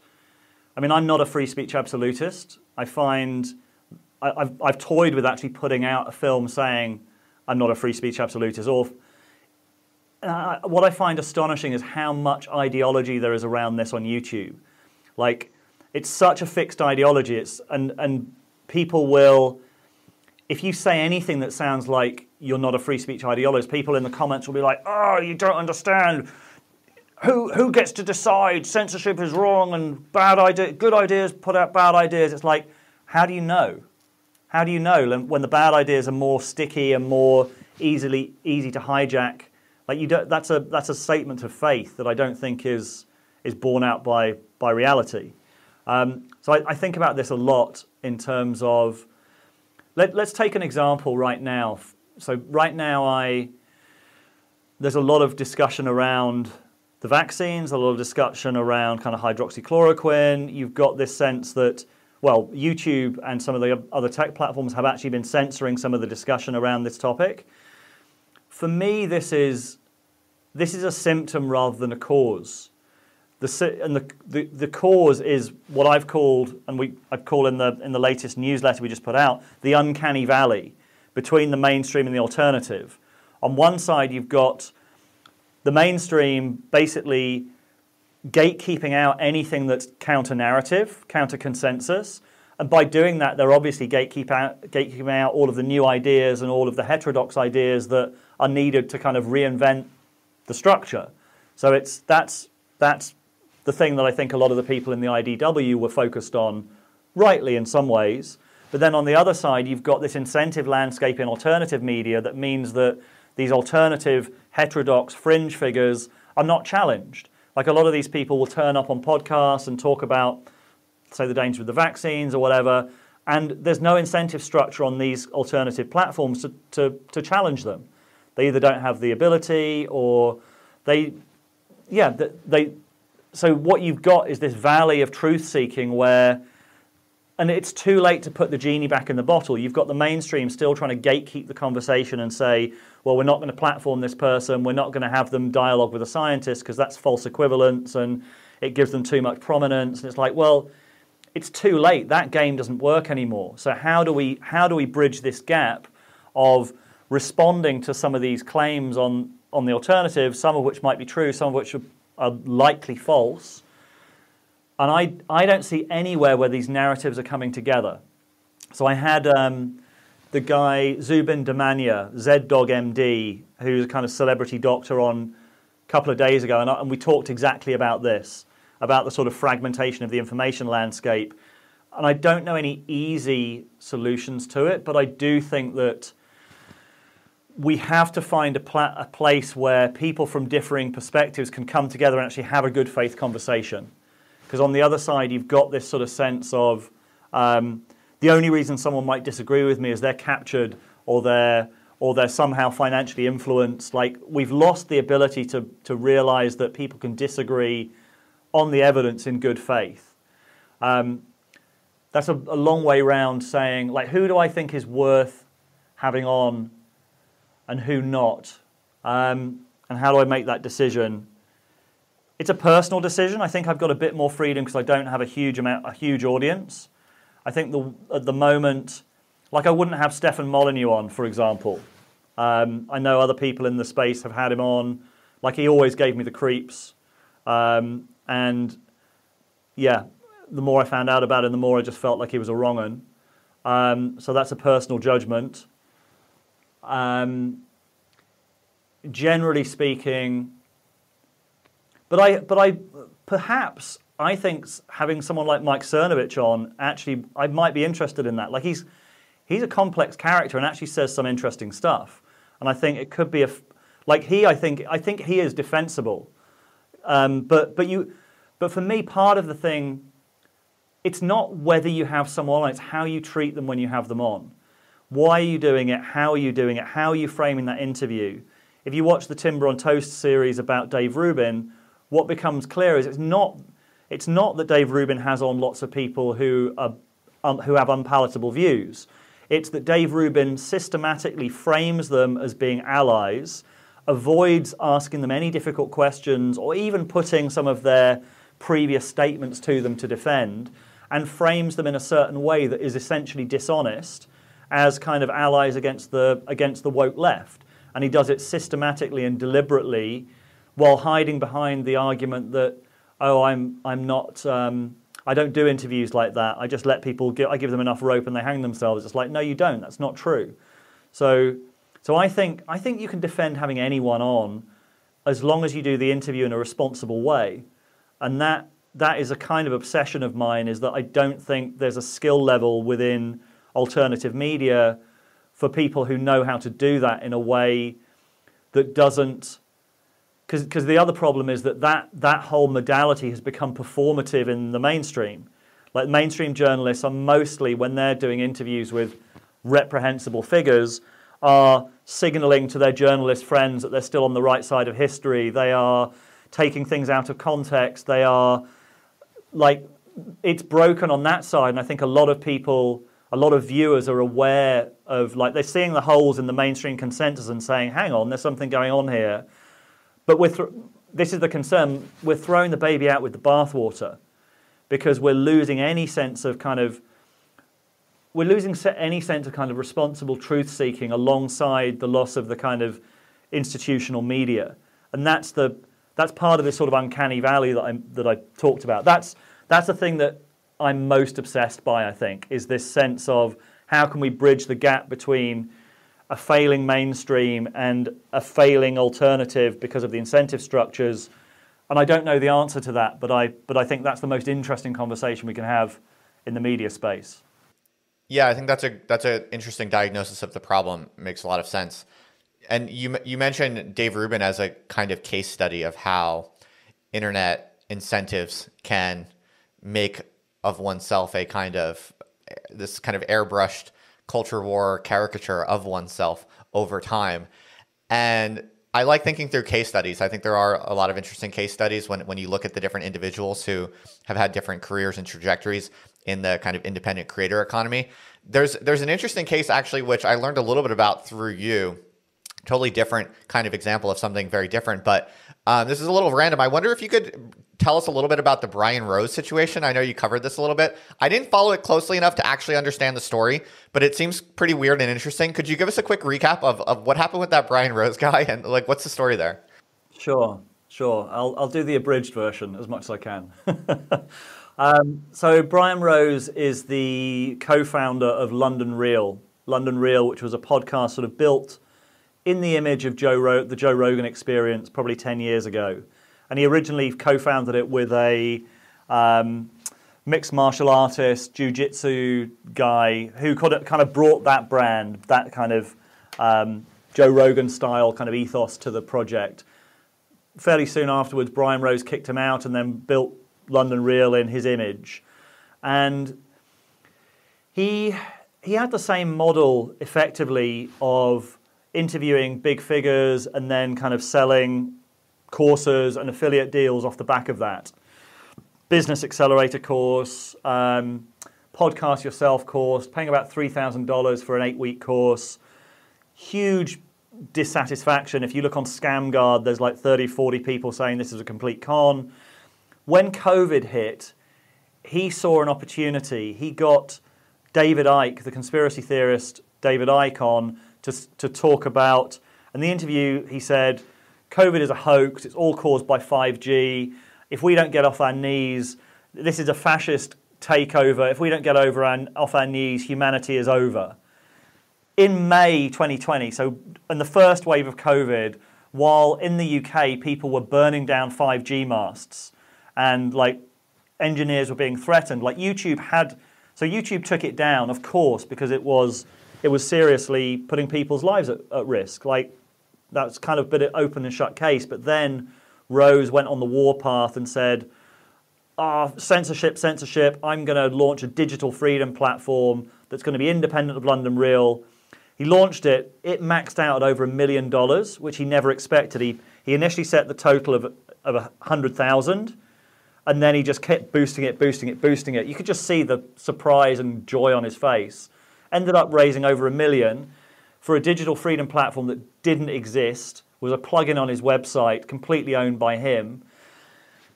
I mean, I'm not a free speech absolutist. I find I, have I've toyed with actually putting out a film saying I'm not a free speech absolutist. Or uh, what I find astonishing is how much ideology there is around this on YouTube. Like, it's such a fixed ideology. It's and and people will, if you say anything that sounds like you're not a free speech ideologist, people in the comments will be like, "Oh, you don't understand." Who, who gets to decide censorship is wrong and bad idea, good ideas put out bad ideas? It's like, how do you know? How do you know when the bad ideas are more sticky and more easily easy to hijack? Like you don't, that's a that's a statement of faith that I don't think is is borne out by by reality. Um, so I, I, think about this a lot in terms of let, let's take an example right now. So right now, I there's a lot of discussion around the vaccines, a lot of discussion around kind of hydroxychloroquine. You've got this sense that well, YouTube and some of the other tech platforms have actually been censoring some of the discussion around this topic. For me, this is this is a symptom rather than a cause. The, and the, the, the cause is what I've called, and we, I've called in the, in the latest newsletter we just put out, the uncanny valley between the mainstream and the alternative. On one side, you've got the mainstream basically gatekeeping out anything that's counter narrative, counter consensus. And by doing that, they're obviously gatekeep out, gatekeeping out all of the new ideas and all of the heterodox ideas that are needed to kind of reinvent the structure. So it's, that's, that's the thing that I think a lot of the people in the IDW were focused on, rightly in some ways. But then on the other side, you've got this incentive landscape in alternative media that means that these alternative, heterodox, fringe figures are not challenged. Like a lot of these people will turn up on podcasts and talk about, say, the danger of the vaccines or whatever, and there's no incentive structure on these alternative platforms to, to, to challenge them. They either don't have the ability or they, yeah, they, so what you've got is this valley of truth seeking where and it's too late to put the genie back in the bottle. You've got the mainstream still trying to gatekeep the conversation and say, well, we're not going to platform this person, we're not going to have them dialogue with a scientist because that's false equivalence and it gives them too much prominence. And it's like, well, it's too late. That game doesn't work anymore. So how do we how do we bridge this gap of responding to some of these claims on on the alternative, some of which might be true, some of which are are likely false. And I, I don't see anywhere where these narratives are coming together. So I had um, the guy Zubin Damania, ZDoggMD, who's a kind of celebrity doctor on a couple of days ago, and, and we talked exactly about this, about the sort of fragmentation of the information landscape. And I don't know any easy solutions to it, but I do think that we have to find a, a, place where people from differing perspectives can come together and actually have a good faith conversation. Because on the other side, you've got this sort of sense of um, the only reason someone might disagree with me is they're captured or they're or they're somehow financially influenced. Like we've lost the ability to to realize that people can disagree on the evidence in good faith. Um, that's a, a long way round saying like who do I think is worth having on and who not? Um, and how do I make that decision? It's a personal decision. I think I've got a bit more freedom because I don't have a huge amount, a huge audience. I think the, at the moment, like I wouldn't have Stefan Molyneux on, for example. Um, I know other people in the space have had him on. Like he always gave me the creeps. Um, and yeah, the more I found out about him, the more I just felt like he was a wrong un. Um, so that's a personal judgment. Um, generally speaking, but I, but I, perhaps I think having someone like Mike Cernovich on actually, I might be interested in that. Like he's, he's a complex character and actually says some interesting stuff, and I think it could be a, like he, I think, I think he is defensible, um, but but you, but for me, part of the thing, it's not whether you have someone on, it's how you treat them when you have them on. Why are you doing it? How are you doing it? How are you framing that interview? If you watch the Timber on Toast series about Dave Rubin, what becomes clear is it's not, it's not that Dave Rubin has on lots of people who, are, um, who have unpalatable views. It's that Dave Rubin systematically frames them as being allies, avoids asking them any difficult questions or even putting some of their previous statements to them to defend, and frames them in a certain way that is essentially dishonest as kind of allies against the, against the woke left. And he does it systematically and deliberately while hiding behind the argument that, oh, I'm, I'm not, um, I don't do interviews like that. I just let people, give, I give them enough rope and they hang themselves. It's like, no, you don't. That's not true. So, so I think, I think you can defend having anyone on as long as you do the interview in a responsible way. And that, that is a kind of obsession of mine is that I don't think there's a skill level within alternative media for people who know how to do that in a way that doesn't because the other problem is that, that that whole modality has become performative in the mainstream. Like mainstream journalists are mostly when they're doing interviews with reprehensible figures are signaling to their journalist friends that they're still on the right side of history. They are taking things out of context. They are like it's broken on that side and i think a lot of people a lot of viewers are aware of like they're seeing the holes in the mainstream consensus and saying, "Hang on, there's something going on here." But with th- this is the concern: we're throwing the baby out with the bathwater because we're losing any sense of kind of we're losing any sense of kind of responsible truth seeking alongside the loss of the kind of institutional media, and that's the that's part of this sort of uncanny valley that I that I talked about. That's that's the thing that I'm most obsessed by, I think, is this sense of how can we bridge the gap between a failing mainstream and a failing alternative because of the incentive structures. And I don't know the answer to that, but I, but I think that's the most interesting conversation we can have in the media space. Yeah, I think that's a that's an interesting diagnosis of the problem. Makes a lot of sense. And you you mentioned Dave Rubin as a kind of case study of how internet incentives can make of oneself a kind of this kind of airbrushed culture war caricature of oneself over time. And I like thinking through case studies. I think there are a lot of interesting case studies when, when you look at the different individuals who have had different careers and trajectories in the kind of independent creator economy. There's there's an interesting case actually which I learned a little bit about through you. Totally different kind of example of something very different, but um, this is a little random. I wonder if you could tell us a little bit about the Brian Rose situation. I know you covered this a little bit. I didn't follow it closely enough to actually understand the story, but it seems pretty weird and interesting. Could you give us a quick recap of, of what happened with that Brian Rose (laughs) guy and like what's the story there? Sure, sure. I'll, I'll do the abridged version as much as I can. (laughs) um, so, Brian Rose is the co founder of London Real. London Real, which was a podcast sort of built in the image of Joe the Joe Rogan experience probably 10 years ago. And he originally co founded it with a um, mixed martial artist, jiu jitsu guy who kind of brought that brand, that kind of um, Joe Rogan style kind of ethos to the project. Fairly soon afterwards, Brian Rose kicked him out and then built London Real in his image. And he, he had the same model effectively of interviewing big figures and then kind of selling courses and affiliate deals off the back of that. Business Accelerator course, um, podcast yourself course, paying about $3,000 for an eight week course. Huge dissatisfaction. If you look on ScamGuard, there's like 30, 40 people saying this is a complete con. When COVID hit, he saw an opportunity. He got David Icke, the conspiracy theorist David Icke, on to, to talk about. In the interview, he said, COVID is a hoax, it's all caused by 5G. If we don't get off our knees, this is a fascist takeover. If we don't get over our, off our knees, humanity is over. In May 2020, so in the first wave of COVID, while in the UK people were burning down 5G masts and like engineers were being threatened, like YouTube had, so YouTube took it down, of course, because it was it was seriously putting people's lives at, at risk. Like that's kind of a bit of open and shut case. But then Rose went on the warpath and said, "Ah, oh, censorship, censorship. I'm going to launch a digital freedom platform that's going to be independent of London Real." He launched it. It maxed out at over a million dollars, which he never expected. He he initially set the total of of a hundred thousand, and then he just kept boosting it, boosting it, boosting it. You could just see the surprise and joy on his face ended up raising over a million for a digital freedom platform that didn't exist, was a plugin on his website, completely owned by him.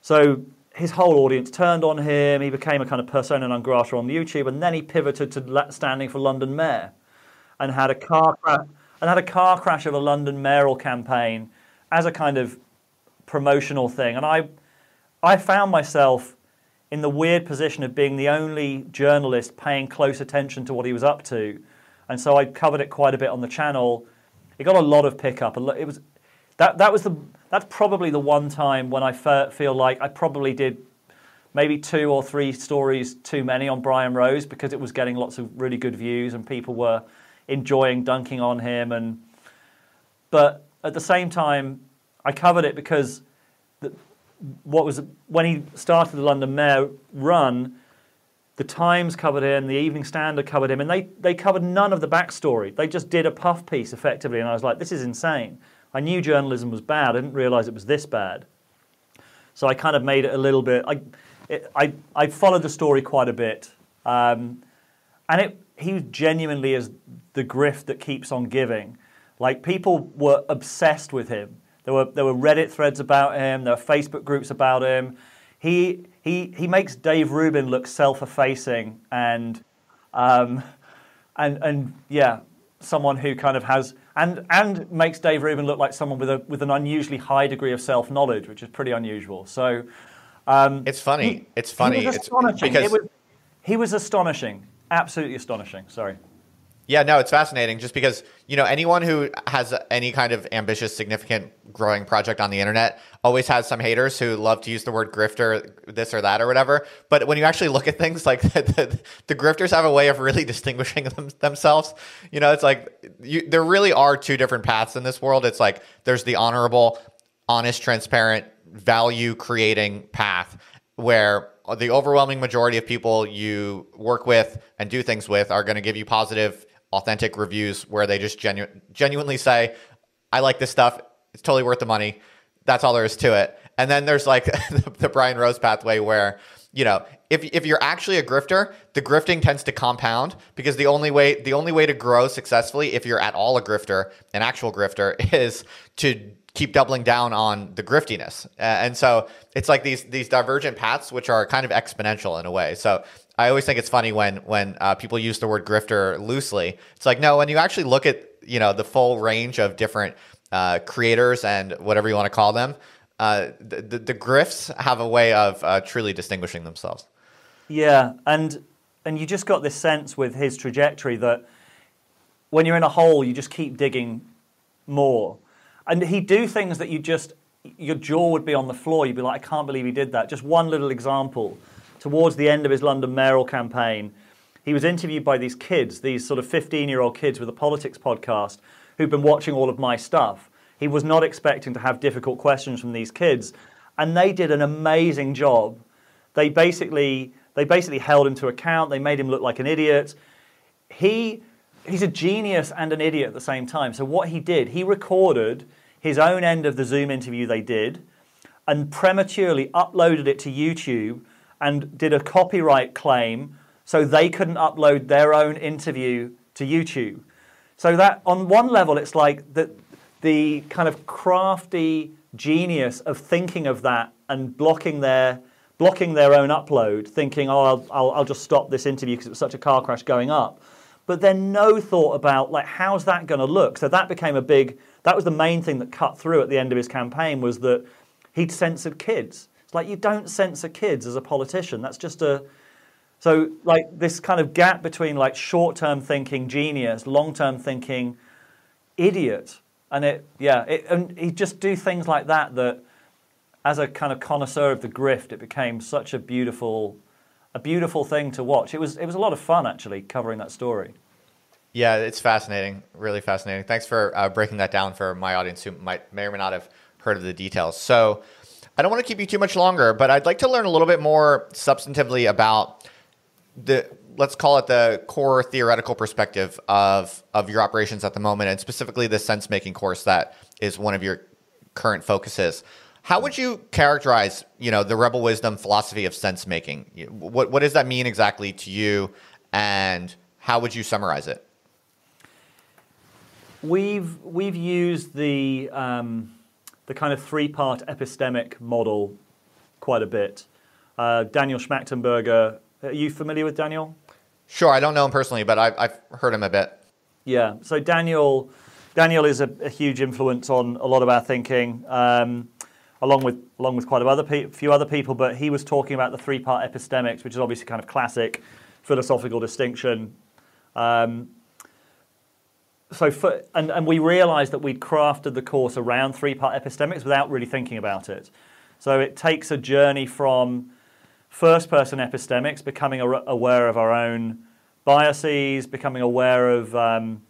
So his whole audience turned on him. He became a kind of persona non grata on YouTube, and then he pivoted to standing for London Mayor, and had a car crash and had a car crash of a London mayoral campaign as a kind of promotional thing. And I, I found myself in the weird position of being the only journalist paying close attention to what he was up to, and so I covered it quite a bit on the channel. It got a lot of pickup. It was that that was the that's probably the one time when I feel like I probably did maybe two or three stories too many on Brian Rose because it was getting lots of really good views and people were enjoying dunking on him and but at the same time I covered it because what was when he started the London Mayor run the Times covered him, the Evening Standard covered him, and they, they covered none of the backstory. They just did a puff piece effectively, and I was like, this is insane. I knew journalism was bad. I didn't realize it was this bad. So I kind of made it a little bit. I, it, I, I followed the story quite a bit, um, and it, he genuinely is the grift that keeps on giving. Like people were obsessed with him. There were there were Reddit threads about him. There were Facebook groups about him. He he he makes Dave Rubin look self-effacing and um, and and yeah, someone who kind of has and and makes Dave Rubin look like someone with a with an unusually high degree of self-knowledge, which is pretty unusual. So um, it's funny. He, it's funny. He was astonishing. Because... Was, he was astonishing. Absolutely astonishing. Sorry. Yeah, no, it's fascinating just because, you know, anyone who has any kind of ambitious, significant growing project on the internet always has some haters who love to use the word grifter, this or that or whatever. But when you actually look at things like (laughs) the, the, the grifters have a way of really (laughs) distinguishing them, themselves. You know, it's like you, there really are two different paths in this world. It's like there's the honorable, honest, transparent, value creating path where the overwhelming majority of people you work with and do things with are going to give you positive authentic reviews where they just genu- genuinely say, I like this stuff. It's totally worth the money. That's all there is to it. And then there's like (laughs) the Brian Rose pathway where, you know, if, if you're actually a grifter, the grifting tends to compound because the only way the only way to grow successfully if you're at all a grifter, an actual grifter, (laughs) is to keep doubling down on the griftiness. And so it's like these these divergent paths which are kind of exponential in a way. So I always think it's funny when when uh, people use the word grifter loosely. It's like no, when you actually look at you know the full range of different uh, creators and whatever you want to call them, uh, the, the, the grifts have a way of uh, truly distinguishing themselves. Yeah, and and you just got this sense with his trajectory that when you're in a hole, you just keep digging more, and he'd do things that you just your jaw would be on the floor. You'd be like, I can't believe he did that. Just one little example towards the end of his London mayoral campaign, he was interviewed by these kids, these sort of 15 year old kids with a politics podcast who'd been watching all of my stuff. He was not expecting to have difficult questions from these kids, and they did an amazing job. They basically, they basically held him to account, they made him look like an idiot. He, he's a genius and an idiot at the same time. So, what he did, he recorded his own end of the Zoom interview they did and prematurely uploaded it to YouTube and did a copyright claim so they couldn't upload their own interview to YouTube. So that on one level, it's like the, the kind of crafty genius of thinking of that and blocking their blocking their own upload, thinking, oh, I'll, I'll, I'll just stop this interview because it was such a car crash going up. But then no thought about like how's that going to look. So that became a big. That was the main thing that cut through at the end of his campaign was that he'd censored kids. It's like you don't censor kids as a politician. That's just a so like this kind of gap between like short-term thinking genius, long-term thinking idiot, and it yeah, it, and he just do things like that that as a kind of connoisseur of the grift, it became such a beautiful a beautiful thing to watch. It was it was a lot of fun actually covering that story. Yeah, it's fascinating, really fascinating. Thanks for uh, breaking that down for my audience who might may or may not have heard of the details. So. I don't want to keep you too much longer, but I'd like to learn a little bit more substantively about the let's call it the core theoretical perspective of of your operations at the moment, and specifically the sense making course that is one of your current focuses. How would you characterize, you know, the rebel wisdom philosophy of sense making? What what does that mean exactly to you, and how would you summarize it? We've we've used the um, the kind of three part epistemic model quite a bit. Uh, Daniel Schmachtenberger. Are you familiar with Daniel? Sure, I don't know him personally, but I've, I've heard him a bit. Yeah. So Daniel, Daniel is a, a huge influence on a lot of our thinking, um, along with along with quite a other pe- few other people. But he was talking about the three-part epistemics, which is obviously kind of classic philosophical distinction. Um, so for, and, and we realized that we'd crafted the course around three-part epistemics without really thinking about it. So it takes a journey from first-person epistemics, becoming aware of our own biases, becoming aware of um,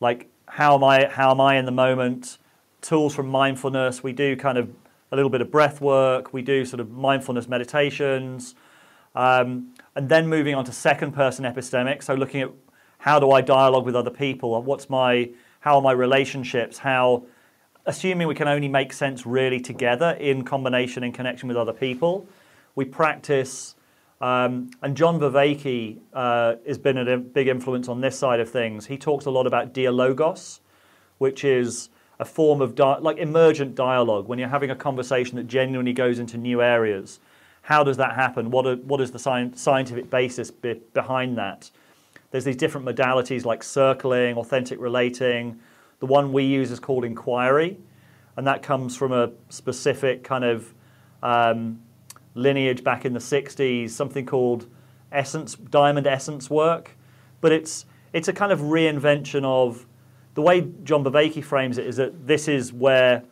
like how am I how am I in the moment, tools from mindfulness. We do kind of a little bit of breath work. We do sort of mindfulness meditations, um, and then moving on to second-person epistemics. So looking at how do I dialogue with other people? What's my how are my relationships? How assuming we can only make sense really together in combination in connection with other people, we practice. Um, and John Vervaeke uh, has been a big influence on this side of things. He talks a lot about dialogos, which is a form of di- like emergent dialogue when you're having a conversation that genuinely goes into new areas. How does that happen? What, are, what is the sci- scientific basis be- behind that? There's these different modalities like circling, authentic relating. The one we use is called inquiry, and that comes from a specific kind of um, lineage back in the 60s, something called essence, diamond essence work. But it's, it's a kind of reinvention of the way John Vervaeke frames it is that this is where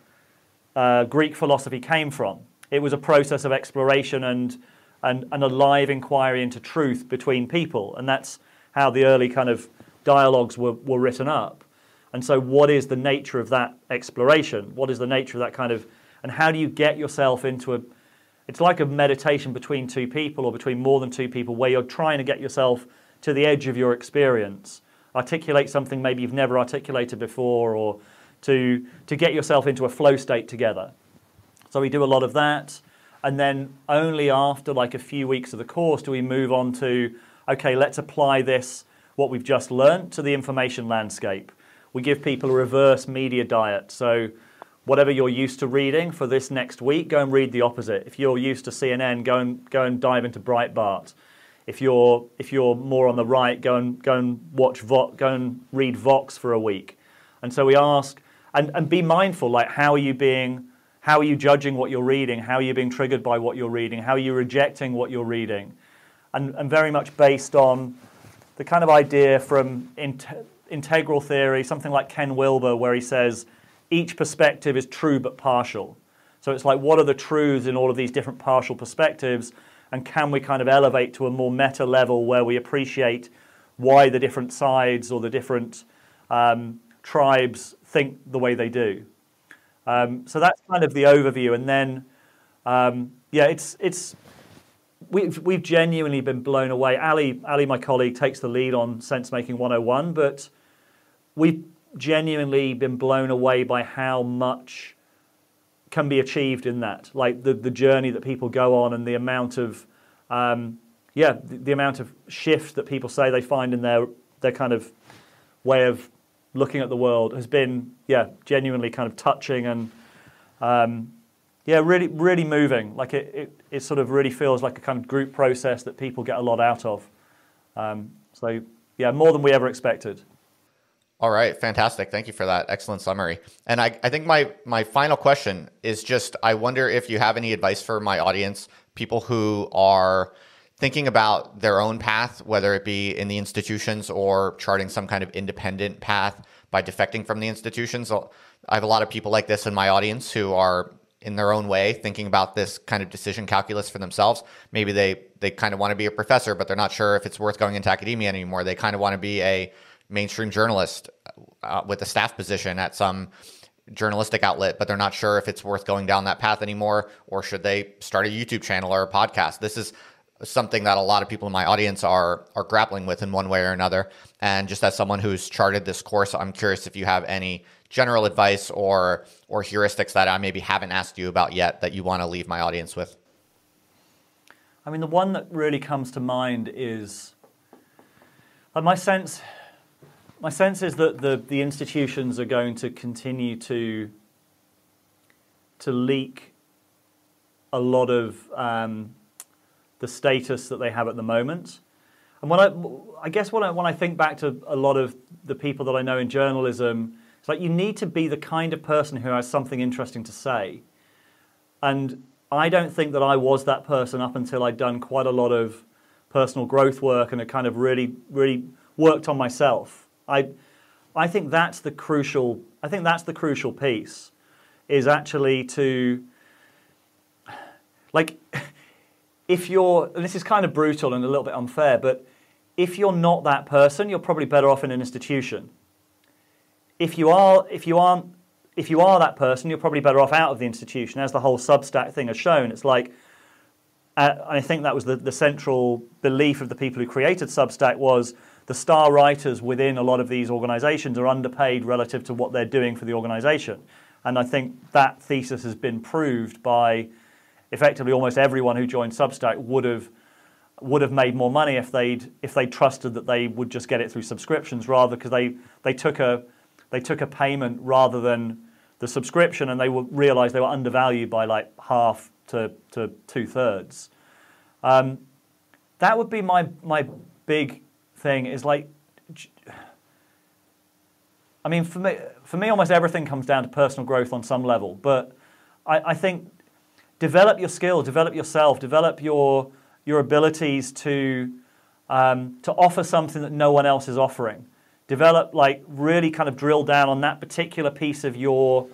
uh, Greek philosophy came from. It was a process of exploration and, and, and a live inquiry into truth between people. And that's how the early kind of dialogues were, were written up. And so, what is the nature of that exploration? What is the nature of that kind of, and how do you get yourself into a, it's like a meditation between two people or between more than two people where you're trying to get yourself to the edge of your experience, articulate something maybe you've never articulated before, or to, to get yourself into a flow state together. So, we do a lot of that. And then only after like a few weeks of the course do we move on to okay, let's apply this, what we've just learned, to the information landscape. We give people a reverse media diet. So, whatever you're used to reading for this next week, go and read the opposite. If you're used to CNN, go and, go and dive into Breitbart. If you're, if you're more on the right, go and, go and watch Vox, go and read Vox for a week. And so we ask, and, and be mindful, like how are you being, how are you judging what you're reading? How are you being triggered by what you're reading? How are you rejecting what you're reading? And, and very much based on the kind of idea from in, integral theory, something like Ken Wilber, where he says each perspective is true but partial. So it's like, what are the truths in all of these different partial perspectives? And can we kind of elevate to a more meta level where we appreciate why the different sides or the different um, tribes think the way they do? Um, so that's kind of the overview. And then, um, yeah, it's, it's we've, we've genuinely been blown away. Ali, Ali, my colleague, takes the lead on Sense Making 101, but we've genuinely been blown away by how much can be achieved in that. Like the, the journey that people go on and the amount of, um, yeah, the, the, amount of shift that people say they find in their, their kind of way of looking at the world has been, yeah, genuinely kind of touching and, um, yeah, really, really moving. Like it, it, it, sort of really feels like a kind of group process that people get a lot out of. Um, so, yeah, more than we ever expected. All right, fantastic. Thank you for that excellent summary. And I, I think my my final question is just I wonder if you have any advice for my audience, people who are thinking about their own path, whether it be in the institutions or charting some kind of independent path by defecting from the institutions. I have a lot of people like this in my audience who are in their own way, thinking about this kind of decision calculus for themselves. Maybe they they kind of want to be a professor, but they're not sure if it's worth going into academia anymore. They kind of want to be a mainstream journalist uh, with a staff position at some journalistic outlet, but they're not sure if it's worth going down that path anymore, or should they start a YouTube channel or a podcast? This is something that a lot of people in my audience are are grappling with in one way or another. And just as someone who's charted this course, I'm curious if you have any general advice or or heuristics that I maybe haven't asked you about yet that you want to leave my audience with? I mean, the one that really comes to mind is uh, my sense. My sense is that the, the institutions are going to continue to to leak a lot of um, the status that they have at the moment. And when I, I guess when I, when I think back to a lot of the people that I know in journalism, it's like you need to be the kind of person who has something interesting to say. And I don't think that I was that person up until I'd done quite a lot of personal growth work and had kind of really, really worked on myself. I, I think that's the crucial. I think that's the crucial piece, is actually to, like, if you're. And this is kind of brutal and a little bit unfair, but if you're not that person, you're probably better off in an institution. If you are, if you aren't, if you are that person, you're probably better off out of the institution. As the whole Substack thing has shown, it's like uh, I think that was the, the central belief of the people who created Substack was the star writers within a lot of these organizations are underpaid relative to what they're doing for the organization. And I think that thesis has been proved by effectively almost everyone who joined Substack would have would have made more money if they'd if they trusted that they would just get it through subscriptions rather because they they took a they took a payment rather than the subscription and they realized they were undervalued by like half to, to two thirds. Um, that would be my my big thing. Is like, I mean, for me, for me, almost everything comes down to personal growth on some level. But I, I think develop your skill, develop yourself, develop your your abilities to um, to offer something that no one else is offering. Develop like really kind of drill down on that particular piece of your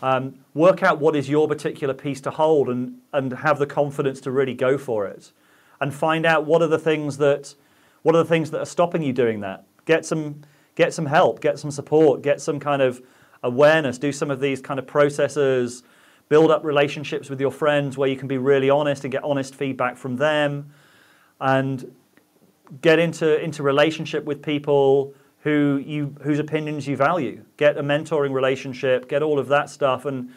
um, work out what is your particular piece to hold and, and have the confidence to really go for it. And find out what are the things that what are the things that are stopping you doing that. Get some get some help, get some support, get some kind of awareness, do some of these kind of processes, build up relationships with your friends where you can be really honest and get honest feedback from them and get into into relationship with people who you whose opinions you value. Get a mentoring relationship, get all of that stuff, and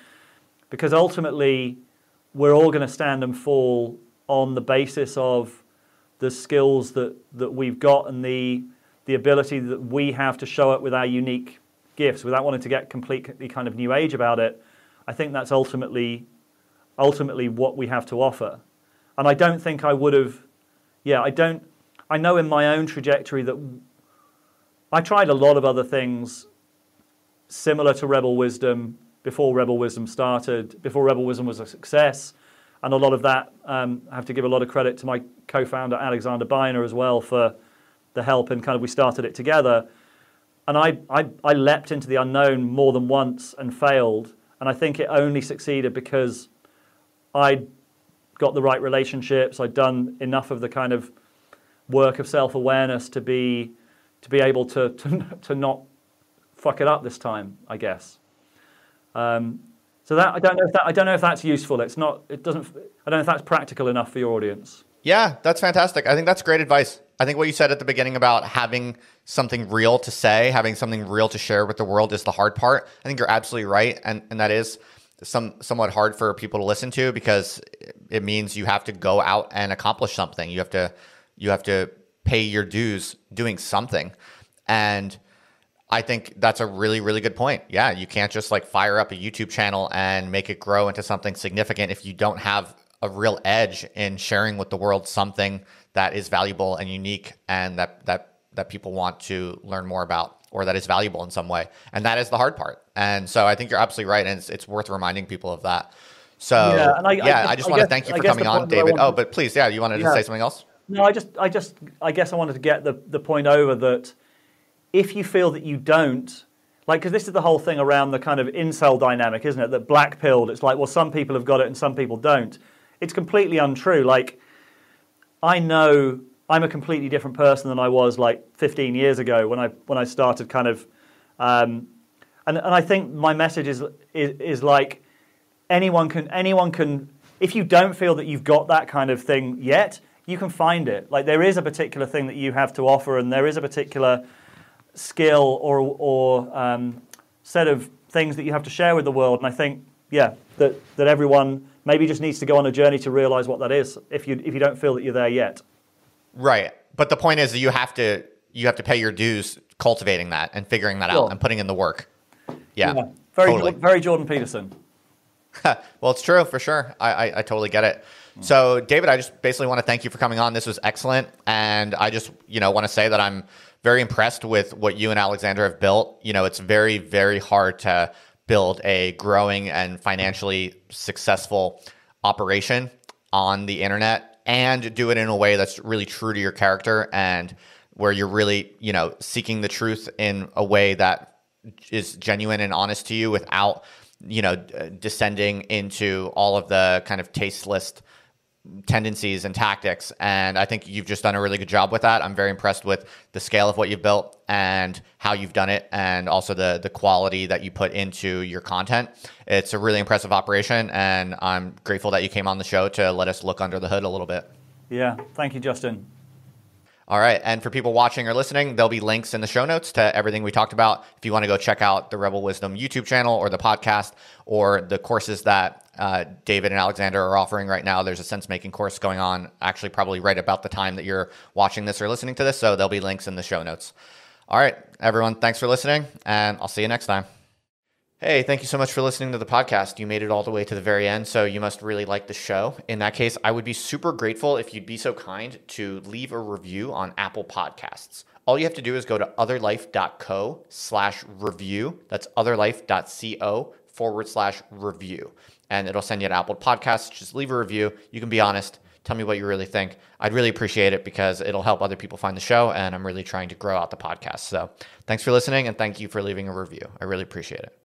because ultimately we're all going to stand and fall on the basis of the skills that that we've got and the the ability that we have to show up with our unique gifts without wanting to get completely kind of new age about it. I think that's ultimately ultimately what we have to offer. And I don't think I would have yeah, I don't I know in my own trajectory that I tried a lot of other things similar to Rebel Wisdom before Rebel Wisdom started, before Rebel Wisdom was a success. And a lot of that, um, I have to give a lot of credit to my co founder, Alexander Beiner, as well, for the help. And kind of we started it together. And I, I, I leapt into the unknown more than once and failed. And I think it only succeeded because I got the right relationships. I'd done enough of the kind of work of self awareness to be to be able to, to, (laughs) to not fuck it up this time, I guess. Um, so that I don't know if that I don't know if that's useful. It's not. It doesn't. I don't know if that's practical enough for your audience. Yeah, that's fantastic. I think that's great advice. I think what you said at the beginning about having something real to say, having something real to share with the world is the hard part. I think you're absolutely right, and and that is some somewhat hard for people to listen to because it means you have to go out and accomplish something. You have to you have to pay your dues doing something. And I think that's a really, really good point. Yeah, you can't just like fire up a YouTube channel and make it grow into something significant if you don't have a real edge in sharing with the world something that is valuable and unique and that that that people want to learn more about or that is valuable in some way. And that is the hard part. And so I think you're absolutely right. And it's, it's worth reminding people of that. So yeah, I, yeah, I, I, just want guess, to thank you for coming on, David. Oh, but please, yeah, you wanted yeah. to say something else? No, I just, I just, I guess I wanted to get the, the point over that if you feel that you don't, like, because this is the whole thing around the kind of incel dynamic, isn't it? That black pilled, it's like, well, some people have got it and some people don't. It's completely untrue. Like, I know I'm a completely different person than I was like 15 years ago when I when I started kind of, um, and and I think my message is, is is like anyone can anyone can if you don't feel that you've got that kind of thing yet, you can find it. Like there is a particular thing that you have to offer, and there is a particular skill or or um, set of things that you have to share with the world. And I think, yeah, that that everyone maybe just needs to go on a journey to realize what that is. If you if you don't feel that you're there yet, right. But the point is that you have to you have to pay your dues cultivating that and figuring that sure. out and putting in the work. Yeah, yeah. very totally. very Jordan Peterson. (laughs) well, it's true for sure. I, I, I totally get it. So, David, I just basically want to thank you for coming on. This was excellent, and I just you know want to say that I'm very impressed with what you and Alexander have built. You know, it's very very hard to build a growing and financially successful operation on the internet and do it in a way that's really true to your character and where you're really you know seeking the truth in a way that is genuine and honest to you without you know uh, descending into all of the kind of tasteless tendencies and tactics. And I think you've just done a really good job with that. I'm very impressed with the scale of what you've built and how you've done it, and also the the quality that you put into your content. It's a really impressive operation, and I'm grateful that you came on the show to let us look under the hood a little bit. Yeah, thank you, Justin. All right. And for people watching or listening, there'll be links in the show notes to everything we talked about. If you want to go check out the Rebel Wisdom YouTube channel or the podcast or the courses that uh, David and Alexander are offering right now, there's a sense making course going on, actually, probably right about the time that you're watching this or listening to this. So there'll be links in the show notes. All right, everyone, thanks for listening, and I'll see you next time. Hey, thank you so much for listening to the podcast. You made it all the way to the very end, so you must really like the show. In that case, I would be super grateful if you'd be so kind to leave a review on Apple Podcasts. All you have to do is go to otherlife.co slash review. That's otherlife.co forward slash review. And it'll send you to Apple Podcasts. Just leave a review. You can be honest. Tell me what you really think. I'd really appreciate it because it'll help other people find the show, and I'm really trying to grow out the podcast. So thanks for listening, and thank you for leaving a review. I really appreciate it.